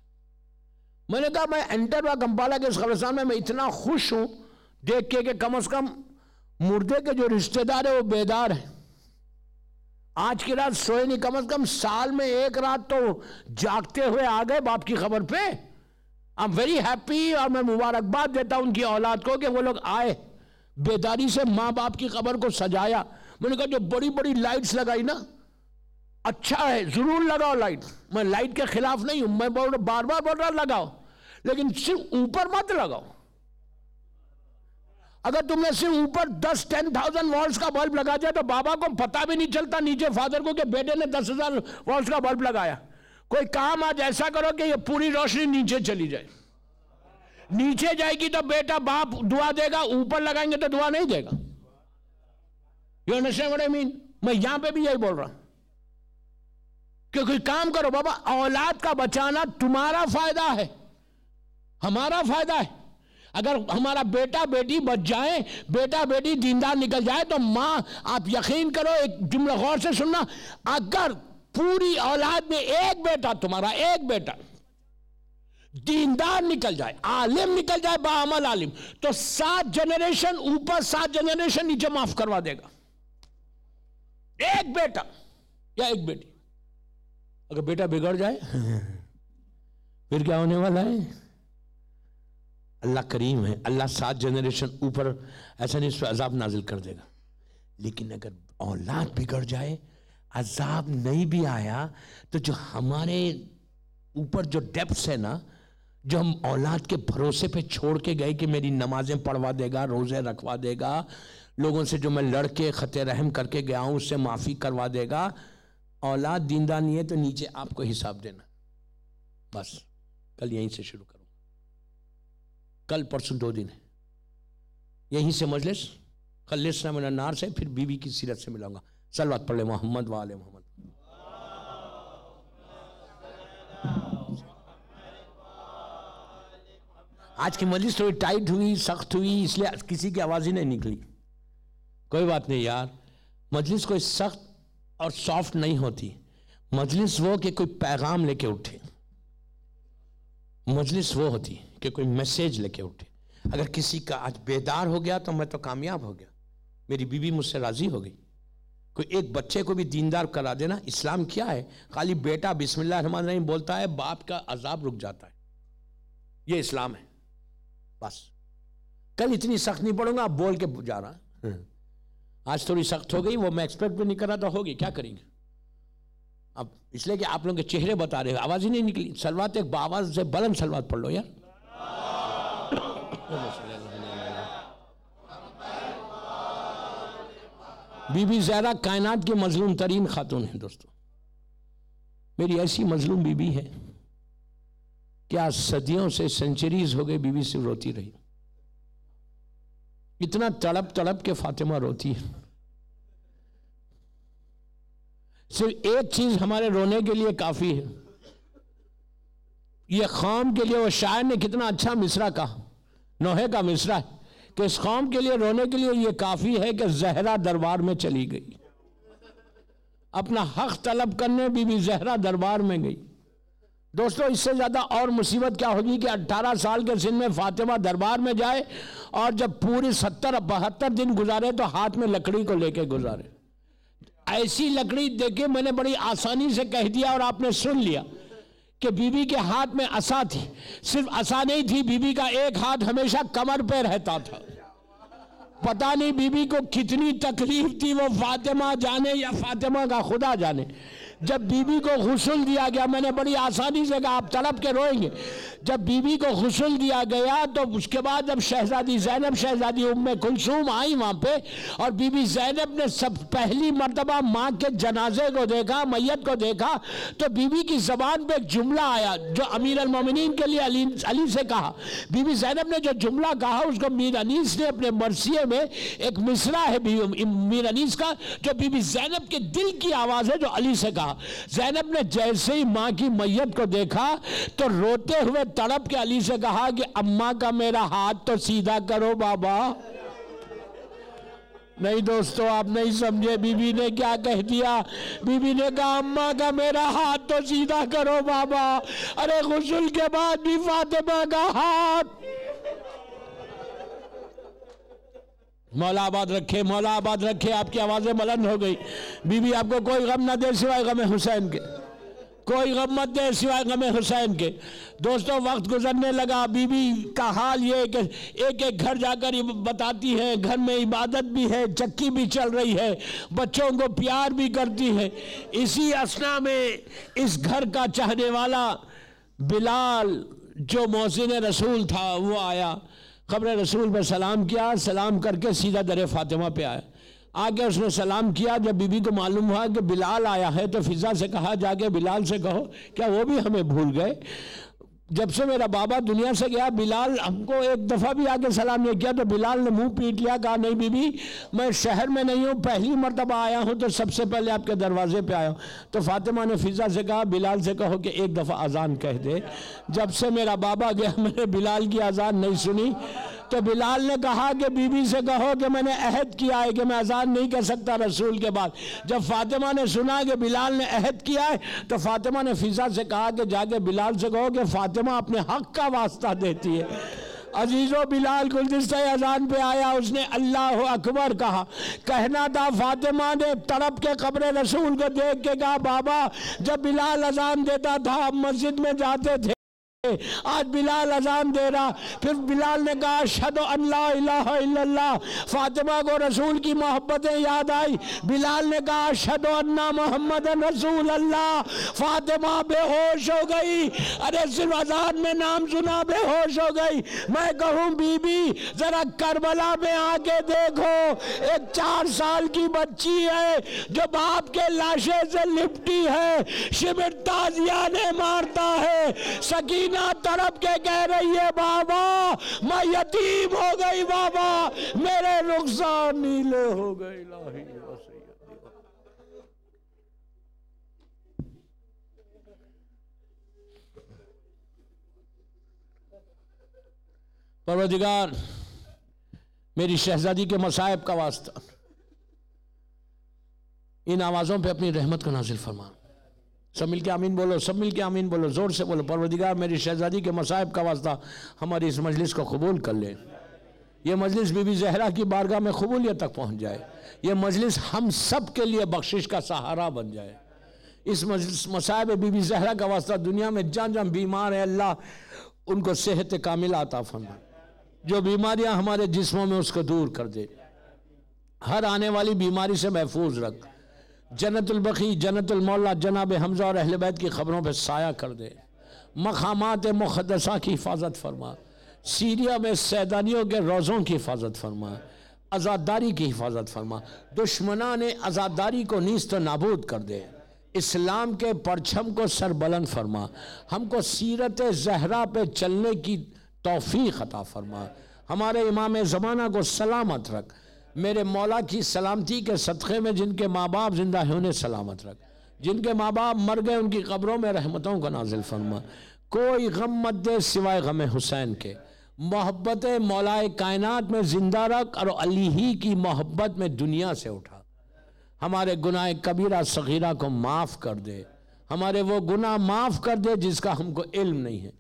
मैंने कहा, मैं एंटर हुआ कंपाला के इस खबरस्तान में, मैं इतना खुश हूँ, देख के कि कम अज कम मुर्दे के जो रिश्तेदार है, वो बेदार है। आज की रात सोए नहीं, कम अज कम साल में एक रात तो जागते हुए आ गए बाप की खबर पे। आई एम वेरी हैप्पी और मैं मुबारकबाद देता हूँ उनकी औलाद को कि वो लोग आए, बेदारी से माँ बाप की खबर को सजाया। मैंने कहा, जो बड़ी बड़ी लाइट्स लगाई ना अच्छा है, ज़रूर लगाओ लाइट मैं लाइट के खिलाफ नहीं हूँ, मैं बोल बार बार बोल रहा, लगाओ, लेकिन सिर्फ़ ऊपर मत लगाओ। अगर तुमने सिर्फ़ ऊपर दस टेन थाउज़ेंड वॉल्ट का बल्ब लगा दिया तो बाबा को पता भी नहीं चलता, नीचे फादर को कि बेटे ने दस हज़ार वॉल्ट का बल्ब लगाया। कोई काम आज ऐसा करो कि ये पूरी रोशनी नीचे चली जाए। नीचे जाएगी तो बेटा बाप दुआ देगा, ऊपर लगाएँगे तो दुआ नहीं देगा। You understand what I mean मैं यहाँ पे भी यही बोल रहा हूँ। क्योंकि काम करो, बाबा, औलाद का बचाना तुम्हारा फ़ायदा है। हमारा फ़ायदा है। अगर हमारा बेटा बेटी बच जाए, बेटा बेटी दीनदार निकल जाए तो माँ, आप यकीन करो, एक जुमला गौर से सुनना, अगर पूरी औलाद में एक बेटा, तुम्हारा एक बेटा। दीनदार निकल जाए, आलिम निकल जाए बामल आलिम तो सात जनरेशन ऊपर, सात जनरेशन नीचे माफ़ करवा देगा। एक बेटा या एक बेटी। अगर बेटा बिगड़ जाए, फिर क्या होने वाला है? अल्लाह करीम है, अल्लाह सात जनरेशन ऊपर, ऐसा नहीं उस पर अजाब नाजिल कर देगा। लेकिन अगर औलाद बिगड़ जाए अजाब नहीं भी आया तो जो हमारे ऊपर जो डेप्स है ना, जो हम औलाद के भरोसे पे छोड़ के गए कि मेरी नमाजें पढ़वा देगा, रोज़े रखवा देगा, लोगों से जो मैं लड़के, ख़त रहम करके गया हूँ, उससे माफ़ी करवा देगा, औलाद दीनदार नहीं है तो नीचे आपको हिसाब देना। बस, कल यहीं से शुरू करूँगा। कल परसों दो दिन है। यहीं मजलिस लिस्ना मेरा नार से, फिर बीवी की सीरत से मिलाऊँगा। सलवात पढ़ मोहम्मद वाले मोहम्मद। आज की मजलिस थोड़ी टाइट हुई, सख्त हुई, इसलिए किसी की आवाज़ ही नहीं निकली। कोई बात नहीं यार, मजलिस कोई सख्त और सॉफ्ट नहीं होती। मजलिस वो कि कोई पैगाम लेके उठे। मजलिस वो होती कि कोई मैसेज लेके उठे। अगर किसी का आज बेदार हो गया तो मैं तो कामयाब हो गया। मेरी बीवी मुझसे राज़ी हो गई। कोई एक बच्चे को भी दीनदार करा देना, इस्लाम क्या है? खाली बेटा बिस्मिल्लाह रहमान रहीम बोलता है, बाप का अजाब रुक जाता है। ये इस्लाम है। बस। कल इतनी सख्त नहीं पढ़ूँगा, आप बोल के जा रहा आज थोड़ी सख्त हो गई, वो मैं एक्सपेक्ट भी नहीं कर रहा था, होगी, क्या करेंगे? अब इसलिए कि आप लोग के चेहरे बता रहे आवाज़ ही नहीं निकली। सलवात एक आवाज़ से बलम सलवात पढ़ लो यार। बीबी जहरा कायनात की मजलूम तरीन खातून है दोस्तों। मेरी ऐसी मजलूम बीबी है क्या सदियों से सेंचुरीज हो गई बीबी से रोती रही। इतना तड़प तड़प के फातिमा रोती है। सिर्फ़ एक चीज़ हमारे रोने के लिए काफ़ी है। ये खाम के लिए वो शायर ने कितना अच्छा मिसरा कहा। नोहे का मिसरा है। कि इस कौम के लिए, रोने के लिए ये काफ़ी है कि जहरा दरबार में चली गई। अपना हक तलब करने बीबी जहरा दरबार में गई। दोस्तों, इससे ज़्यादा और मुसीबत क्या होगी कि 18 साल के सिन में फातिमा दरबार में जाए और जब पूरी सत्तर, बहत्तर दिन गुजारे तो हाथ में लकड़ी को लेके गुजारे। ऐसी लकड़ी देखे मैंने बड़ी आसानी से कह दिया और आपने सुन लिया। कि बीबी के हाथ में असा थी। सिर्फ़ असा नहीं थी बीबी का एक हाथ हमेशा कमर पे रहता था। पता नहीं बीबी को कितनी तकलीफ़ थी वो फातिमा जाने या फातिमा का खुदा जाने। जब बीबी को गसल दिया गया, मैंने बड़ी आसानी से कहा, आप तड़प के रोएँगे। जब बीबी को गसल दिया गया तो उसके बाद जब शहजादी जैनब, शहजादी उम्म कुलसूम आई वहाँ पे, और बीबी जैनब ने सब पहली मरतबा माँ के जनाजे को देखा, मैयत को देखा तो बीबी की जबान पे एक जुमला आया, जो अमीर अलमिन के लिए अली अली से कहा। बीबी जैनब ने जो जुमला कहा, उसको मीर अनीस ने अपने मरसिए में एक मिसरा है मीर अनीस का, जो बीबी जैनब के दिल की आवाज़ है, जो अली से कहा। जैनब ने जैसे ही माँ की मैयत को देखा तो रोते हुए तड़प के अली से कहा कि, अम्मा का मेरा हाथ तो सीधा करो बाबा। नहीं दोस्तों, आप नहीं समझे। बीबी ने क्या कह दिया? बीबी ने कहा, अम्मा का मेरा हाथ तो सीधा करो बाबा। अरे, गुसल के बाद भी फातिमा का हाथ मौलाबाद रखे मौलाबाद रखे, आपकी आवाज़ें बुलंद हो गई। बीबी, आपको कोई गम ना दे सिवाय गम हुसैन के। कोई गम मत दे सिवाय गम हुसैन के। दोस्तों, वक्त गुजरने लगा। बीबी, का हाल ये कि एक एक घर जाकर बताती है, घर में इबादत भी है, चक्की भी चल रही है, बच्चों को प्यार भी करती है। इसी असना में इस घर का चाहने वाला बिलाल, जो मोहसिन रसूल था, वो आया। खबर रसूल पर सलाम किया, सलाम करके सीधा दर फातिमा पे आया। आके उसने सलाम किया, जब बीबी को मालूम हुआ कि बिलाल आया है तो फिजा से कहा, जाके बिलाल से कहो, क्या वो भी हमें भूल गए? जब से मेरा बाबा दुनिया से गया, बिलाल हमको एक दफ़ा भी आके सलाम नहीं किया तो बिलाल ने मुँह पीट लिया, कहा, नहीं बीबी, मैं शहर में नहीं हूँ, पहली मरतबा आया हूँ तो सबसे पहले आपके दरवाजे पे आया हूँ। तो फातिमा ने फिज़ा से कहा, बिलाल से कहो कि एक दफ़ा अजान कह दे। जब से मेरा बाबा गया, मैंने बिलाल की अजान नहीं सुनी तो बिलाल ने कहा कि बीबी से कहो कि मैंने अहद किया है कि मैं अजान नहीं कर सकता रसूल के बाद। जब फातिमा ने सुना कि बिलाल ने अहद किया है तो फातिमा ने फिजा से कहा कि जाके बिलाल से कहो कि फातिमा अपने हक का वास्ता देती है। अजीज़ो, बिलाल गुलदस्ता अजान पे आया, उसने अल्लाह अकबर कहा, कहना था, फातिमा ने तड़प के कब्र रसूल को देख के कहा, बाबा, जब बिलाल अजान देता था मस्जिद में जाते थे आज बिलाल अजान दे रहा। फिर बिलाल ने कहा शद अल्लाह फातिमा को रसूल की मोहब्बतें याद आई। बिलाल ने कहा शद अन्ना मोहम्मद रसूल अल्लाह फातिमा बेहोश हो गई। अरे, सिर्फ़ अजान में नाम सुना, बेहोश हो गई। मैं कहूँ, बीबी, जरा करबला में आके देखो। एक चार साल की बच्ची है, जो बाप के लाशे से लिपटी है। शिविर ताजिया ने मारता है। सकीना ना तड़प के कह रही है, बाबा, मैं यतीम हो गई, बाबा, मेरे नुकसान नीले हो गए परवदिगार मेरी शहजादी के मसायब का वास्ता, इन आवाज़ों पे अपनी रहमत का नाजिल फरमा सब मिल के आमीन बोलो, सब मिल के आमीन बोलो, ज़ोर से बोलो परवदिगार मेरी शहजादी के मसाहब का वास्ता हमारी इस मजलिस को कबूल कर ले। ये मजलिस बीबी जहरा की बारगाह में कबूलियत तक पहुँच जाए। ये मजलिस हम सब के लिए बख्शिश का सहारा बन जाए। इस मसाहब बीबी जहरा का वास्ता दुनिया में जहाँ जहाँ बीमार है, अल्लाह उनको सेहत कामिल आता फरमा। जो बीमारियाँ हमारे जिस्मों में उसको दूर कर दे। हर आने वाली बीमारी से महफूज रख। जन्नतुलबकी जन्नतुलमौला जनाब हमजा और अहल बैत की ख़बरों पर साया कर दे। मकामात मुक़दसा की हिफाजत फरमा। सीरिया में सैदानियों के रोज़ों की हिफाजत फरमा। आज़ादारी की हिफाजत फरमा। दुश्मना ने आज़ादारी को नीस्त नाबूद कर दे। इस्लाम के परचम को सरबलन फरमा। हमको सीरत जहरा पे चलने की तोफ़ी अता फरमा। हमारे इमाम ज़माना को सलामत रख। मेरे मौला की सलामती के सदक़े में जिनके माँ बाप ज़िंदा हैं, उन्हें सलामत रख। जिनके माँ बाप मर गए, उनकी कब्रों में रहमतों का नाजिल फरमा। कोई गम मत दे सिवाय गम हुसैन के। मोहब्बत मौलाए कायनात में ज़िंदा रख और अली ही की मोहब्बत में दुनिया से उठा। हमारे गुनाह कबीरा सगीरा को माफ़ कर दे। हमारे वो गुनाह माफ़ कर दे जिसका हमको इल्म नहीं है।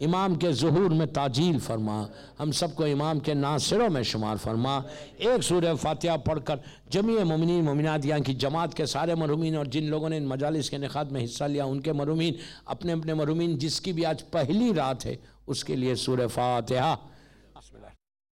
इमाम के जहूर में ताजील फरमा। हम सबको इमाम के नासिरों में शुमार फरमा। एक सूर्य फातिहा पढ़कर जमी ममिन ममिनत यहाँ की जमात के सारे मरूमिन और जिन लोगों ने इन मजालस के नखात में हिस्सा लिया, उनके मरुमिन अपने अपने मरूमिन जिसकी भी आज पहली रात है, उसके लिए सूर्य फातिहा।